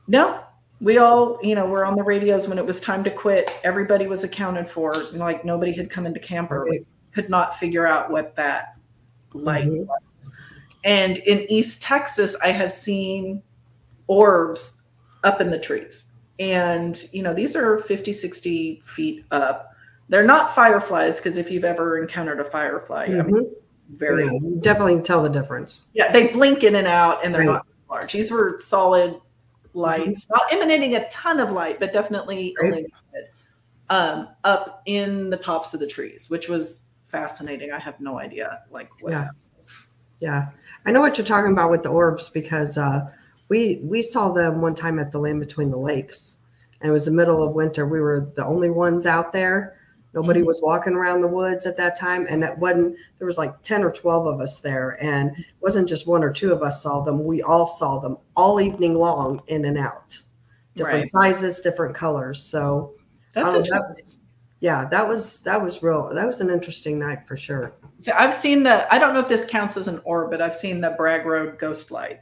No we all you know were on the radios when it was time to quit. Everybody was accounted for. Like nobody had come into camper. We could not figure out what that light Mhm. was. And in east texas i have seen orbs up in the trees and you know these are 50 60 feet up they're not fireflies because if you've ever encountered a firefly i mean very Yeah, definitely tell the difference. yeah, they blink in and out, and they're Right. not large. These were solid lights, not emanating a ton of light, but definitely Right. um, up in the tops of the trees, which was fascinating. I have no idea, like what. Yeah. Yeah, I know what you're talking about with the orbs because uh, we we saw them one time at the Land Between the Lakes, and it was the middle of winter. We were the only ones out there. Nobody Mhm. was walking around the woods at that time, and that wasn't. There was like ten or twelve of us there, and it wasn't just one or two of us saw them. We all saw them all evening long, in and out, different Right. sizes, different colors. So That's Oh, that interesting. yeah, that was that was real. That was an interesting night for sure. So I've seen the. I don't know if this counts as an orb, but I've seen the Bragg Road ghost light.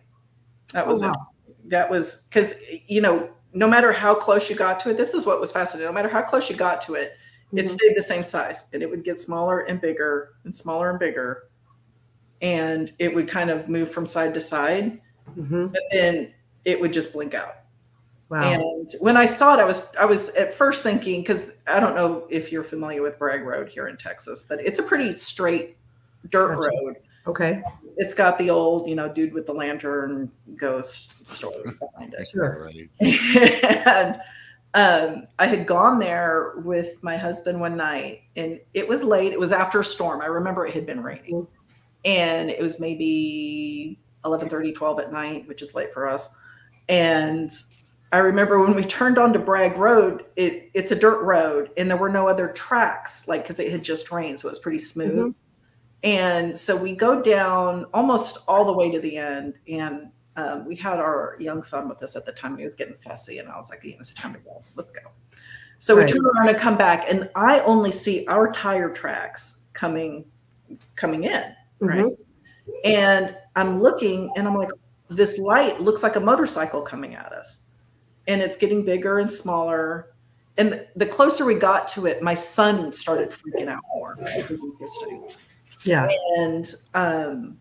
That was Oh, it. wow. That was because you know, no matter how close you got to it, this is what was fascinating. No matter how close you got to it, it Mhm. stayed the same size and it would get smaller and bigger and smaller and bigger and it would kind of move from side to side Mhm. but then it would just blink out Wow. and when i saw it i was i was at first thinking because i don't know if you're familiar with bragg road here in texas but it's a pretty straight dirt Gotcha. road okay. it's got the old you know dude with the lantern ghost story behind it Sure. Right. and um, I had gone there with my husband one night, and it was late. It was after a storm. I remember it had been raining, and it was maybe 11, 12 at night, which is late for us. And I remember when we turned onto Bragg Road, it, it's a dirt road, and there were no other tracks, like because it had just rained, so it was pretty smooth. And so we go down almost all the way to the end, and um, we had our young son with us at the time. He was getting fussy, and I was like, "Yeah, "It's time to go. Let's go." So Right. we turn around and come back, and I only see our tire tracks coming coming in, right? Mhm. And I'm looking, and I'm like, "This light looks like a motorcycle coming at us," and it's getting bigger and smaller. And the closer we got to it, my son started freaking out more. Interesting Yeah. and um,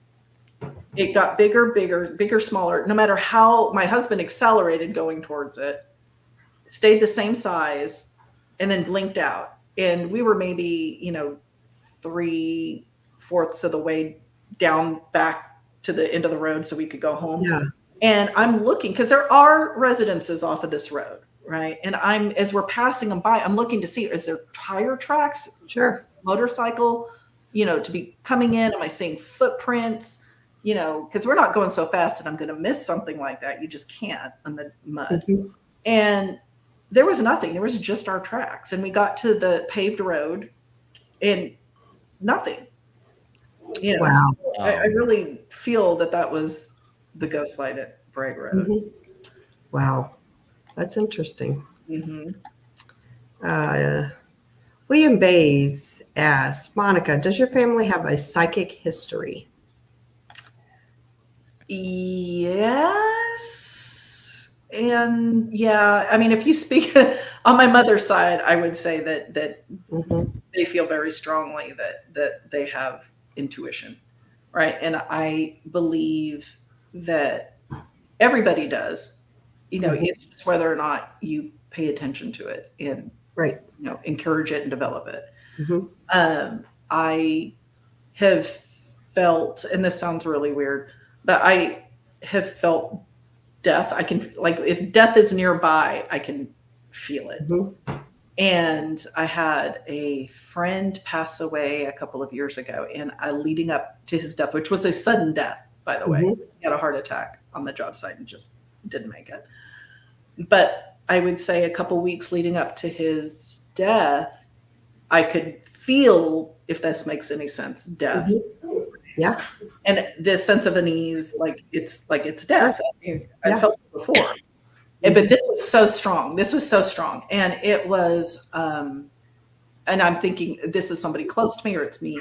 it got bigger, bigger, bigger, smaller. No matter how my husband accelerated going towards it, stayed the same size, and then blinked out. And we were maybe, you know, three fourths of the way down back to the end of the road so we could go home. Yeah. And I'm looking because there are residences off of this road, right? And I'm as we're passing them by, I'm looking to see is there tire tracks Sure. motorcycle, you know, to be coming in? Am I seeing footprints? You know, because we're not going so fast that I'm going to miss something like that. You just can't in the mud. Mhm. And there was nothing. There was just our tracks. And we got to the paved road and nothing. You know, Wow. so I, I really feel that that was the ghost light at Bragg Road. Mhm. Wow. That's interesting. Mhm. Uh, William Bays asks Monica, does your family have a psychic history? Yes. And yeah, I mean, if you speak on my mother's side, I would say that that Mhm. they feel very strongly that that they have intuition, right? And I believe that everybody does. You know, Mhm. it's just whether or not you pay attention to it and Right. you know encourage it and develop it. Mhm. Um, I have felt, and this sounds really weird, but I have felt death. I can like if death is nearby, I can feel it. Mhm. And I had a friend pass away a couple of years ago, and I leading up to his death, which was a sudden death. by the way. Mhm. He had a heart attack on the job site and just didn't make it. But I would say a couple weeks leading up to his death, I could feel, if this makes any sense, death. Mhm. Yeah. And this sense of unease, like it's like it's death. I, mean, I Yeah. felt it before. And- but this was so strong. This was so strong. And it was um and I'm thinking this is somebody close to me or it's me.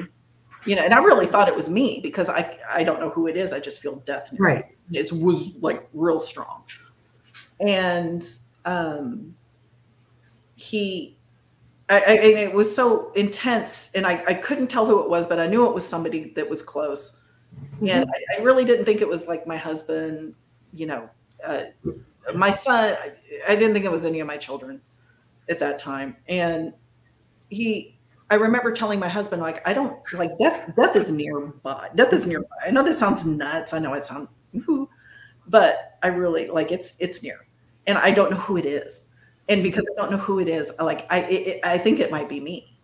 You know, and I really thought it was me because I I don't know who it is. I just feel death. Right. it was like real strong and um he I, I and it was so intense and I, I couldn't tell who it was but i knew it was somebody that was close. And I, I really didn't think it was like my husband you know uh, my son I, I didn't think it was any of my children at that time. And he i remember telling my husband like i don't like death death is nearby death is nearby. I know this sounds nuts i know it sounds but I really like it's it's near, and I don't know who it is, and because I don't know who it is, I like I it, I think it might be me.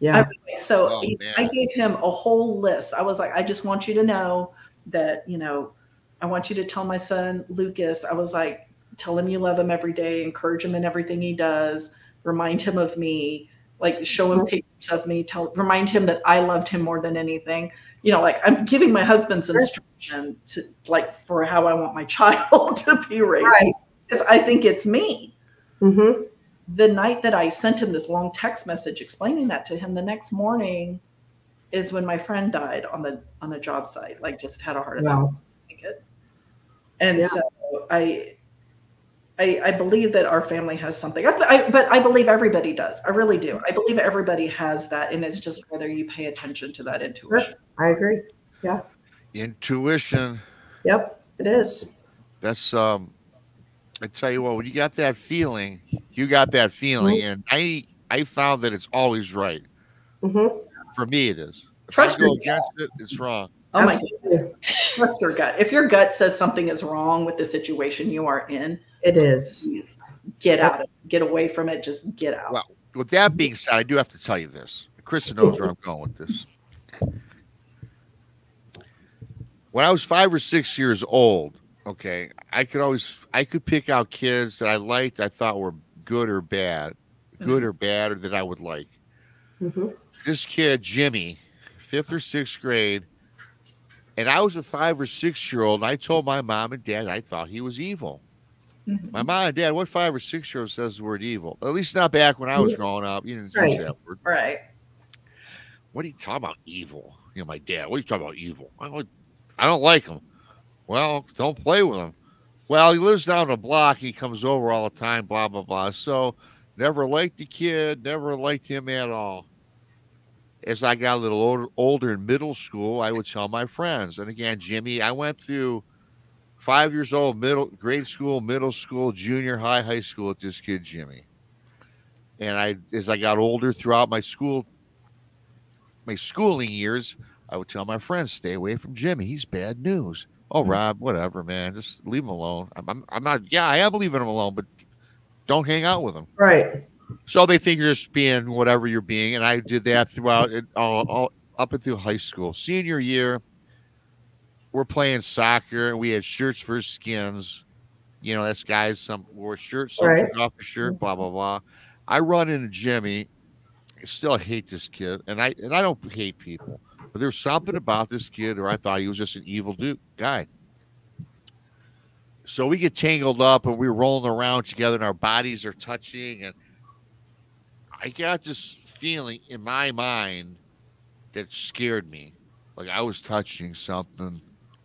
Yeah. I- so Oh. I gave him a whole list. I was like, I just want you to know that you know, I want you to tell my son Lucas. I was like, tell him you love him every day, encourage him in everything he does, remind him of me, like show him mm-hmm. pictures of me, tell remind him that I loved him more than anything. You know, like I'm giving my husband's instruction to like for how I want my child to be raised. Right. Because I think it's me. hmm The night that I sent him this long text message explaining that to him, the next morning is when my friend died on the on a job site, like just had a heart attack. Wow. And Yeah. so I, I, I believe that our family has something, I, I, but I believe everybody does. I really do. I believe everybody has that, and it's just whether you pay attention to that intuition. I agree. Yeah. Intuition. Yep. It is. That's um I tell you what, when you got that feeling, you got that feeling, Mm-hmm. and I I found that it's always right. hmm For me, it is. If Trust I go yourself. against it, it's wrong. Oh my Absolutely. goodness. Trust your gut. If your gut says something is wrong with the situation you are in, It is. get out of it. Get away from it. Just get out. Well, With that being said, I do have to tell you this. Krista knows where I'm going with this. When I was five or six years old, okay, I could always I could pick out kids that I liked, I thought were good or bad, good or bad, or that I would like. hmm this kid Jimmy, fifth or sixth grade, and I was a five or six year old. And I told my mom and dad I thought he was evil. Mhm. My mom and dad, what five or six year old says the word evil? At least not back when I was growing up. You didn't Right. use that word. Right. What are you talking about? Evil? You know, my dad. What are you talking about? Evil? I don't, I don't like him. Well, don't play with him. Well, he lives down the block. He comes over all the time. Blah blah blah. So, never liked the kid. Never liked him at all. As I got a little older, older in middle school, I would tell my friends. And again, Jimmy, I went through five years old, middle grade school, middle school, junior high, high school with this kid Jimmy. And I, as I got older throughout my school my schooling years, I would tell my friends, stay away from Jimmy. He's bad news. Oh, Mhm. Rob, whatever, man. Just leave him alone. I'm, I'm, I'm not, yeah, I am leaving him alone, but don't hang out with him. Right. So they think you're just being whatever you're being. And I did that throughout it, all, all up and through high school. Senior year, we're playing soccer and we had shirts for skins. You know, that's guys, some wore shirts, some Right. off the shirt, blah, blah, blah. I run into Jimmy. I still hate this kid. And I and I don't hate people. But there's something about this kid or I thought he was just an evil dude guy. So we get tangled up and we're rolling around together and our bodies are touching and I got this feeling in my mind that scared me. Like I was touching something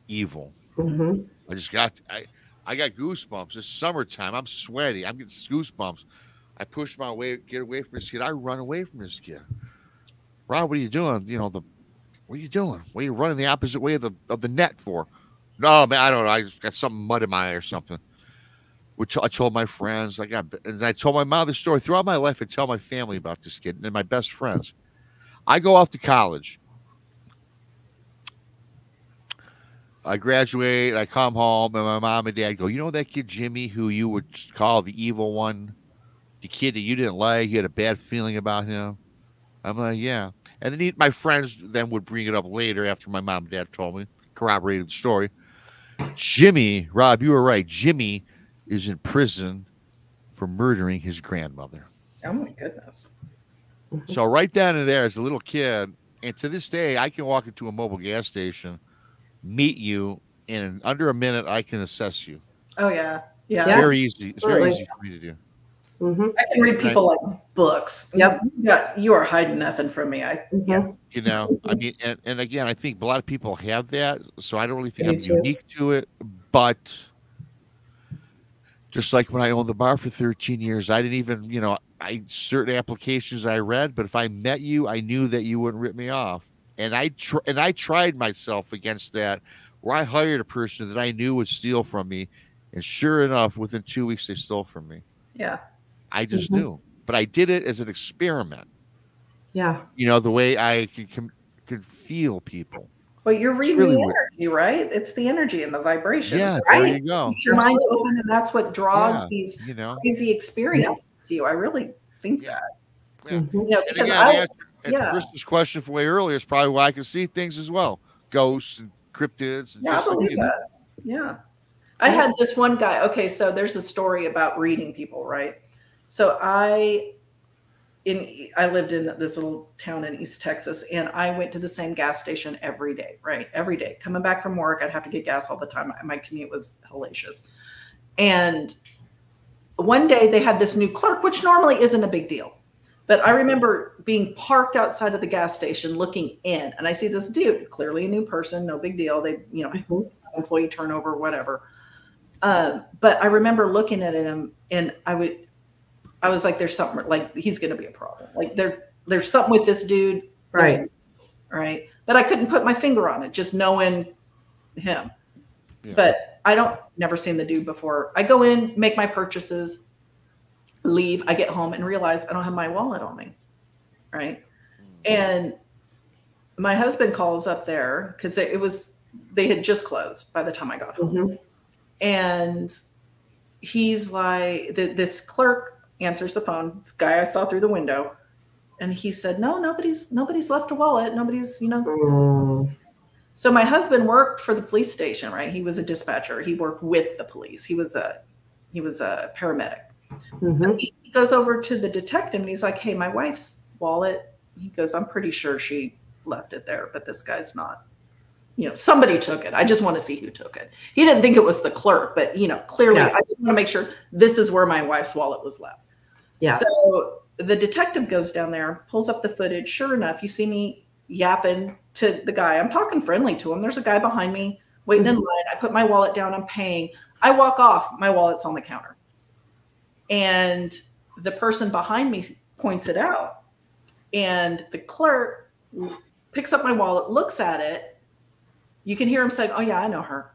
evil. hmm I just got I I got goosebumps. It's summertime. I'm sweaty. I'm getting goosebumps. I push my way, get away from this kid. I run away from this kid. Rob, what are you doing? You know the what are you doing? What are you running the opposite way of the of the net for? No, man, I don't know. I just got some mud in my eye or something. Which I told my friends. I got and I told my mom the story throughout my life. I tell my family about this kid and my best friends. I go off to college. I graduate, I come home, and my mom and dad go, You know that kid Jimmy who you would call the evil one? The kid that you didn't like, you had a bad feeling about him? I'm like, Yeah. And then he, my friends then would bring it up later after my mom and dad told me, corroborated the story. Jimmy, Rob, you were right. Jimmy is in prison for murdering his grandmother. Oh my goodness. So right down in there as a little kid, and to this day, I can walk into a mobile gas station, meet you, and in under a minute, I can assess you. Oh yeah. Yeah. Yeah. Very easy. It's very easy for me to do. Mhm, I can read people like books. Yep. Yeah, you are hiding nothing from me. I mhm. You know, I mean, and, and again, I think a lot of people have that, so I don't really think Me I'm too. unique to it. But just like when I owned the bar for 13 years, I didn't even, you know, I certain applications I read, but if I met you, I knew that you wouldn't rip me off, and I tr- and I tried myself against that, where I hired a person that I knew would steal from me, and sure enough, within two weeks they stole from me. yeah. I just Mhm. knew, but I did it as an experiment. Yeah. You know, the way I could com- could feel people. Well, you're reading really the weird. energy, right? It's the energy and the vibrations. Yeah, right? there you go. Keeps your mind open, and that's what draws Yeah. these You know, crazy experiences to you. I really think Yeah. that. Yeah. Mhm. You know, and because again, I, the answer, yeah. Chris's question from way earlier is probably why I can see things as well, ghosts and cryptids. And yeah, I just like believe that. Yeah. I had this one guy. Okay, so there's a story about reading people, right? So I in I lived in this little town in East Texas and I went to the same gas station every day, right? Every day. Coming back from work, I'd have to get gas all the time. My commute was hellacious. And one day they had this new clerk, which normally isn't a big deal. But I remember being parked outside of the gas station looking in, and I see this dude, clearly a new person, no big deal. They, you know, Mhm. employee turnover, whatever. Um, but I remember looking at him and I would, I was like, there's something like he's going to be a problem. Like there, there's something with this dude. There's- Right. Right. But I couldn't put my finger on it, just knowing him. Yeah. But I don't never seen the dude before. I go in, make my purchases, leave. I get home and realize I don't have my wallet on me. Right. And my husband calls up there because it, it was they had just closed by the time I got home Mhm. and he's like the, this clerk answers the phone. This guy i saw through the window. And he said no nobody's nobody's left a wallet. Nobody's you know. Mm. so my husband worked for the police station right? He was a dispatcher. He worked with the police. He was a he was a paramedic. Mhm. he he goes over to the detective and he's like hey my wife's wallet. He goes i'm pretty sure she left it there but this guy's not you know somebody took it. I just want to see who took it. He didn't think it was the clerk but you know clearly Yeah. i just want to make sure this is where my wife's wallet was left Yeah. so the detective goes down there pulls up the footage. Sure enough you see me yapping to the guy. I'm talking friendly to him. There's a guy behind me waiting in mm-hmm. line. I put my wallet down. I'm paying. I walk off. My wallet's on the counter. And the person behind me points it out. And the clerk picks up my wallet looks at it. You can hear him saying oh yeah i know her.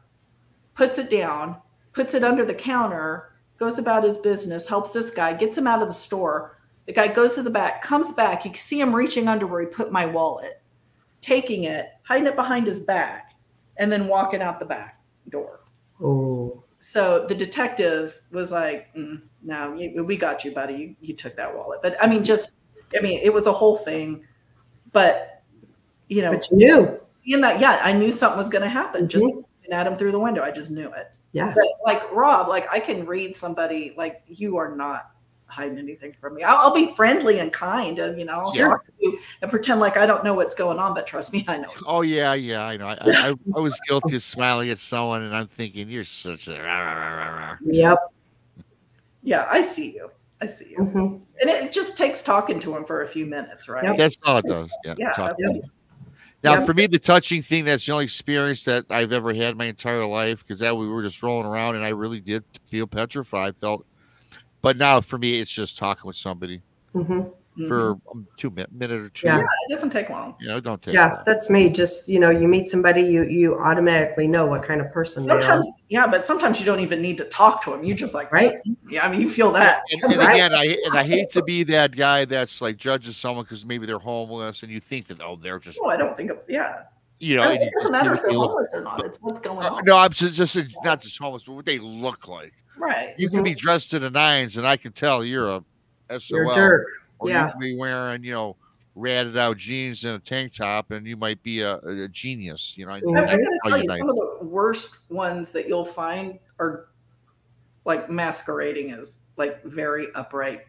Puts it down puts it under the counter goes about his business helps this guy gets him out of the store the guy goes to the back comes back you can see him reaching under where he put my wallet taking it hiding it behind his back and then walking out the back door Oh. so the detective was like, mm, "No, you, we got you, buddy. You, you took that wallet." But I mean, just I mean, it was a whole thing. But you know, But you knew. in that, yeah, I knew something was going to happen. Just looking at him through the window, I just knew it. Yeah. But like Rob, like I can read somebody like you are not hiding anything from me. I'll, I'll be friendly and kind, and you know, I'll Yeah. talk to you and pretend like I don't know what's going on. But trust me, I know. Oh yeah, yeah, I know. I, I, I- I was guilty of smiling at someone, and I'm thinking, "You're such a." rah, rah, rah, rah, rah." Yep. Yeah, I see you. I see you. Mhm. And it just takes talking to him for a few minutes, right? Yep. That's all it does. Yeah. Yeah, Now, Yep. for me, the touching thing that's the only experience that I've ever had my entire life because that we were just rolling around, and I really did feel petrified. Felt, but now for me, it's just talking with somebody Mhm. Mhm. for um, two minute, minute or two. Yeah. it doesn't take long. You know, don't take. Yeah, long. that's me. Just you know, you meet somebody, you you automatically know what kind of person they are. Sometimes, yeah, but sometimes you don't even need to talk to him. You just like, Right. Yeah, I mean, you feel that. And, and Right. again, I and I hate to be that guy that's like judges someone because maybe they're homeless, and you think that oh, they're just No, I don't think of, yeah. you know. I mean, it doesn't just matter if they're look- homeless or not. It's what's going Uh, on. no, I'm just, just not just homeless, but what they look like. Right. You can be dressed to the nines, and I can tell you're a SOL. You're a jerk. Or Yeah. you can be wearing, you know, ratted out jeans and a tank top, and you might be a, a genius. You know, I Mhm. I, I gotta Oh, tell you're some of the worst ones that you'll find are like masquerading as like very upright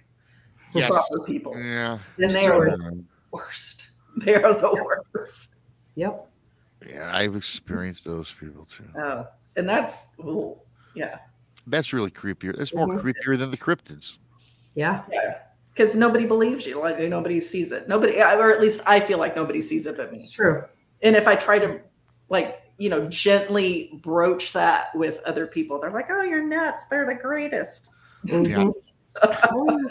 Yes. proper people. Yeah. And they are the worst. They are the worst. Yep. Yeah, I've experienced those people too. Oh, and that's ooh, yeah. That's really creepier. That's more Mhm. creepier than the cryptids. Yeah. Yeah. Because nobody believes you. Like nobody sees it. Nobody, or at least I feel like nobody sees it but me. It's true. And if I try to, like, you know, gently broach that with other people, they're like, "Oh, you're nuts. They're the greatest." Mhm. Oh,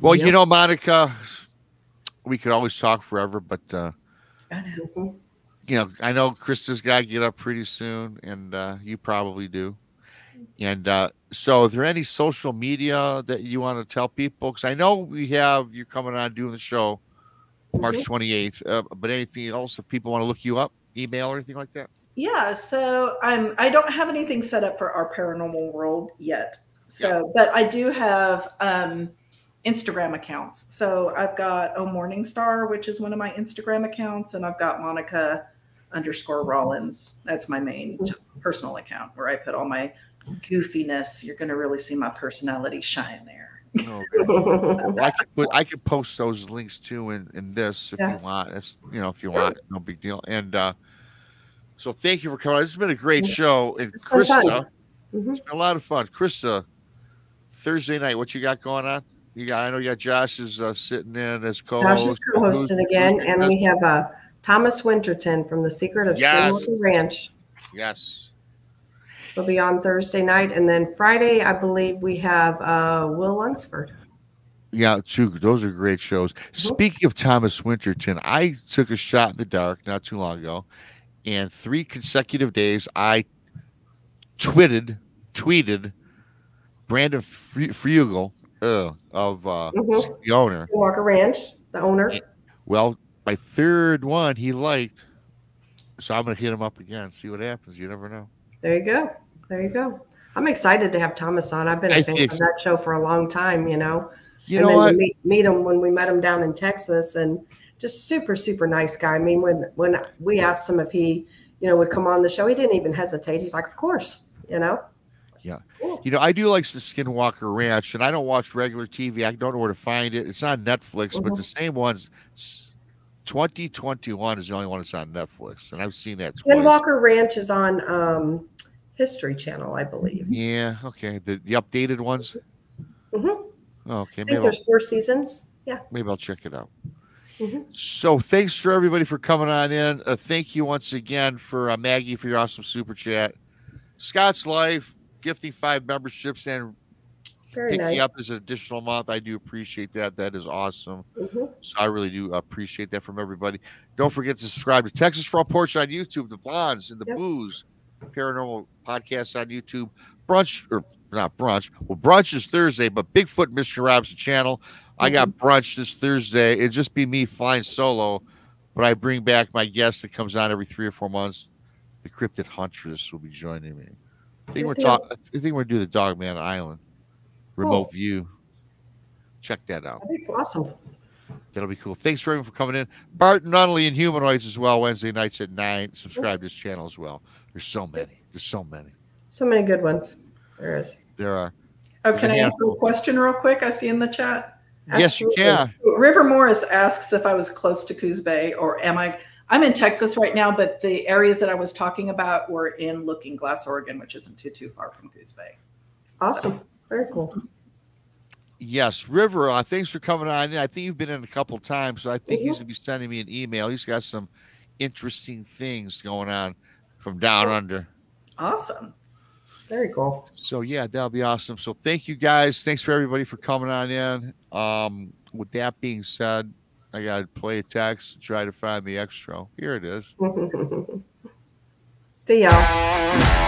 Well, Yep. you know, Monica, we could always talk forever, but uh, I know. mhm. you know, I know Krista's got to get up pretty soon, and uh, you probably do. And uh, so, is there any social media that you want to tell people? Because I know we have you coming on doing the show March 28th, uh, but anything else if people want to look you up, email or anything like that? Yeah, so I'm I don't have anything set up for our paranormal world yet. So, but I do have um Instagram accounts. So I've got Oh Morning Star, which is one of my Instagram accounts, and I've got Monica underscore Rawlins. That's my main just personal account where I put all my goofiness. You're gonna really see my personality shine there. No, Well, I could put, I could post those links too in, in this if Yeah. you want. It's you know if you want, no big deal. And uh so thank you for coming. This has been a great show. And It's. Krista, Mhm. it's been a lot of fun. Krista, Thursday night, what you got going on? You got I know you got Josh is uh, sitting in as co-host. Josh is co-hosting again, and we have uh, Thomas Winterton from The Secret of Yes. Skinwalker Ranch. yes. Will be on Thursday night, and then Friday, I believe we have uh, Will Lunsford. Yeah, two. Those are great shows. Speaking of Thomas Winterton, I took a shot in the dark not too long ago, and three consecutive days I tweeted, tweeted Brandon Fugal uh, of uh, Mhm. the owner. Walker Ranch, the owner. Well, my third one he liked, so I'm gonna hit him up again. See what happens. You never know. There you go. There you go. I'm excited to have Thomas on. I've been I a fan think of that show for a long time, you know. You and know then what? meet, meet him when we met him down in Texas, and just super, super nice guy. I mean, when when we asked him if he, you know, would come on the show, he didn't even hesitate. He's like, "Of course," you know. Yeah. You know, I do like the Skinwalker Ranch, and I don't watch regular TV. I don't know where to find it. It's on Netflix, but Mhm. the same one's 2021 is the only one that's on Netflix, and I've seen that twice. Skinwalker Ranch is on um, History Channel, I believe. Yeah, okay. The, the updated ones. hmm Okay, I maybe think I'll, there's four seasons. Yeah. maybe I'll check it out. Mhm. So thanks for everybody for coming on in. Uh, thank you once again for uh, Maggie for your awesome super chat. Scott's Life gifting five memberships and Very picking nice. up as an additional month. I do appreciate that. That is awesome. Mhm. So I really do appreciate that from everybody. Don't forget to subscribe to Tex's Front Porch on YouTube, the Blondes and the Yep. Boos Paranormal Podcast on YouTube. Brunch or not brunch. Well, brunch is Thursday, but Bigfoot Michigan Rob's channel. I got Mm-hmm. brunch this Thursday. It'd just be me flying solo, but I bring back my guest that comes on every three or four months. The Cryptid Huntress will be joining me. I think we're talking. I think we're gonna do the Dogman Island remote Cool. view. Check that out. That'd be awesome. That'll be cool. Thanks for everyone for coming in. Bart Nunnelly and Humanoids as well, Wednesday nights at nine. Subscribe to this channel as well. There's so many. There's so many. So many good ones. There is. There are. Oh, There's can I answer a question real quick? I see in the chat. Yes, you can. River Morris asks if I was close to Coos Bay or am I? I'm in Texas right now, but the areas that I was talking about were in Looking Glass, Oregon, which isn't too too far from Coos Bay. Awesome. Very cool. Yes, River. Uh, thanks for coming on. I think you've been in a couple times, so I think he's Mhm. gonna be sending me an email. He's got some interesting things going on from down under. Awesome. Very cool. So yeah, that'll be awesome. So thank you guys. Thanks for everybody for coming on in. Um, with that being said, I gotta play a text and try to find the extra. Here it is. See y'all.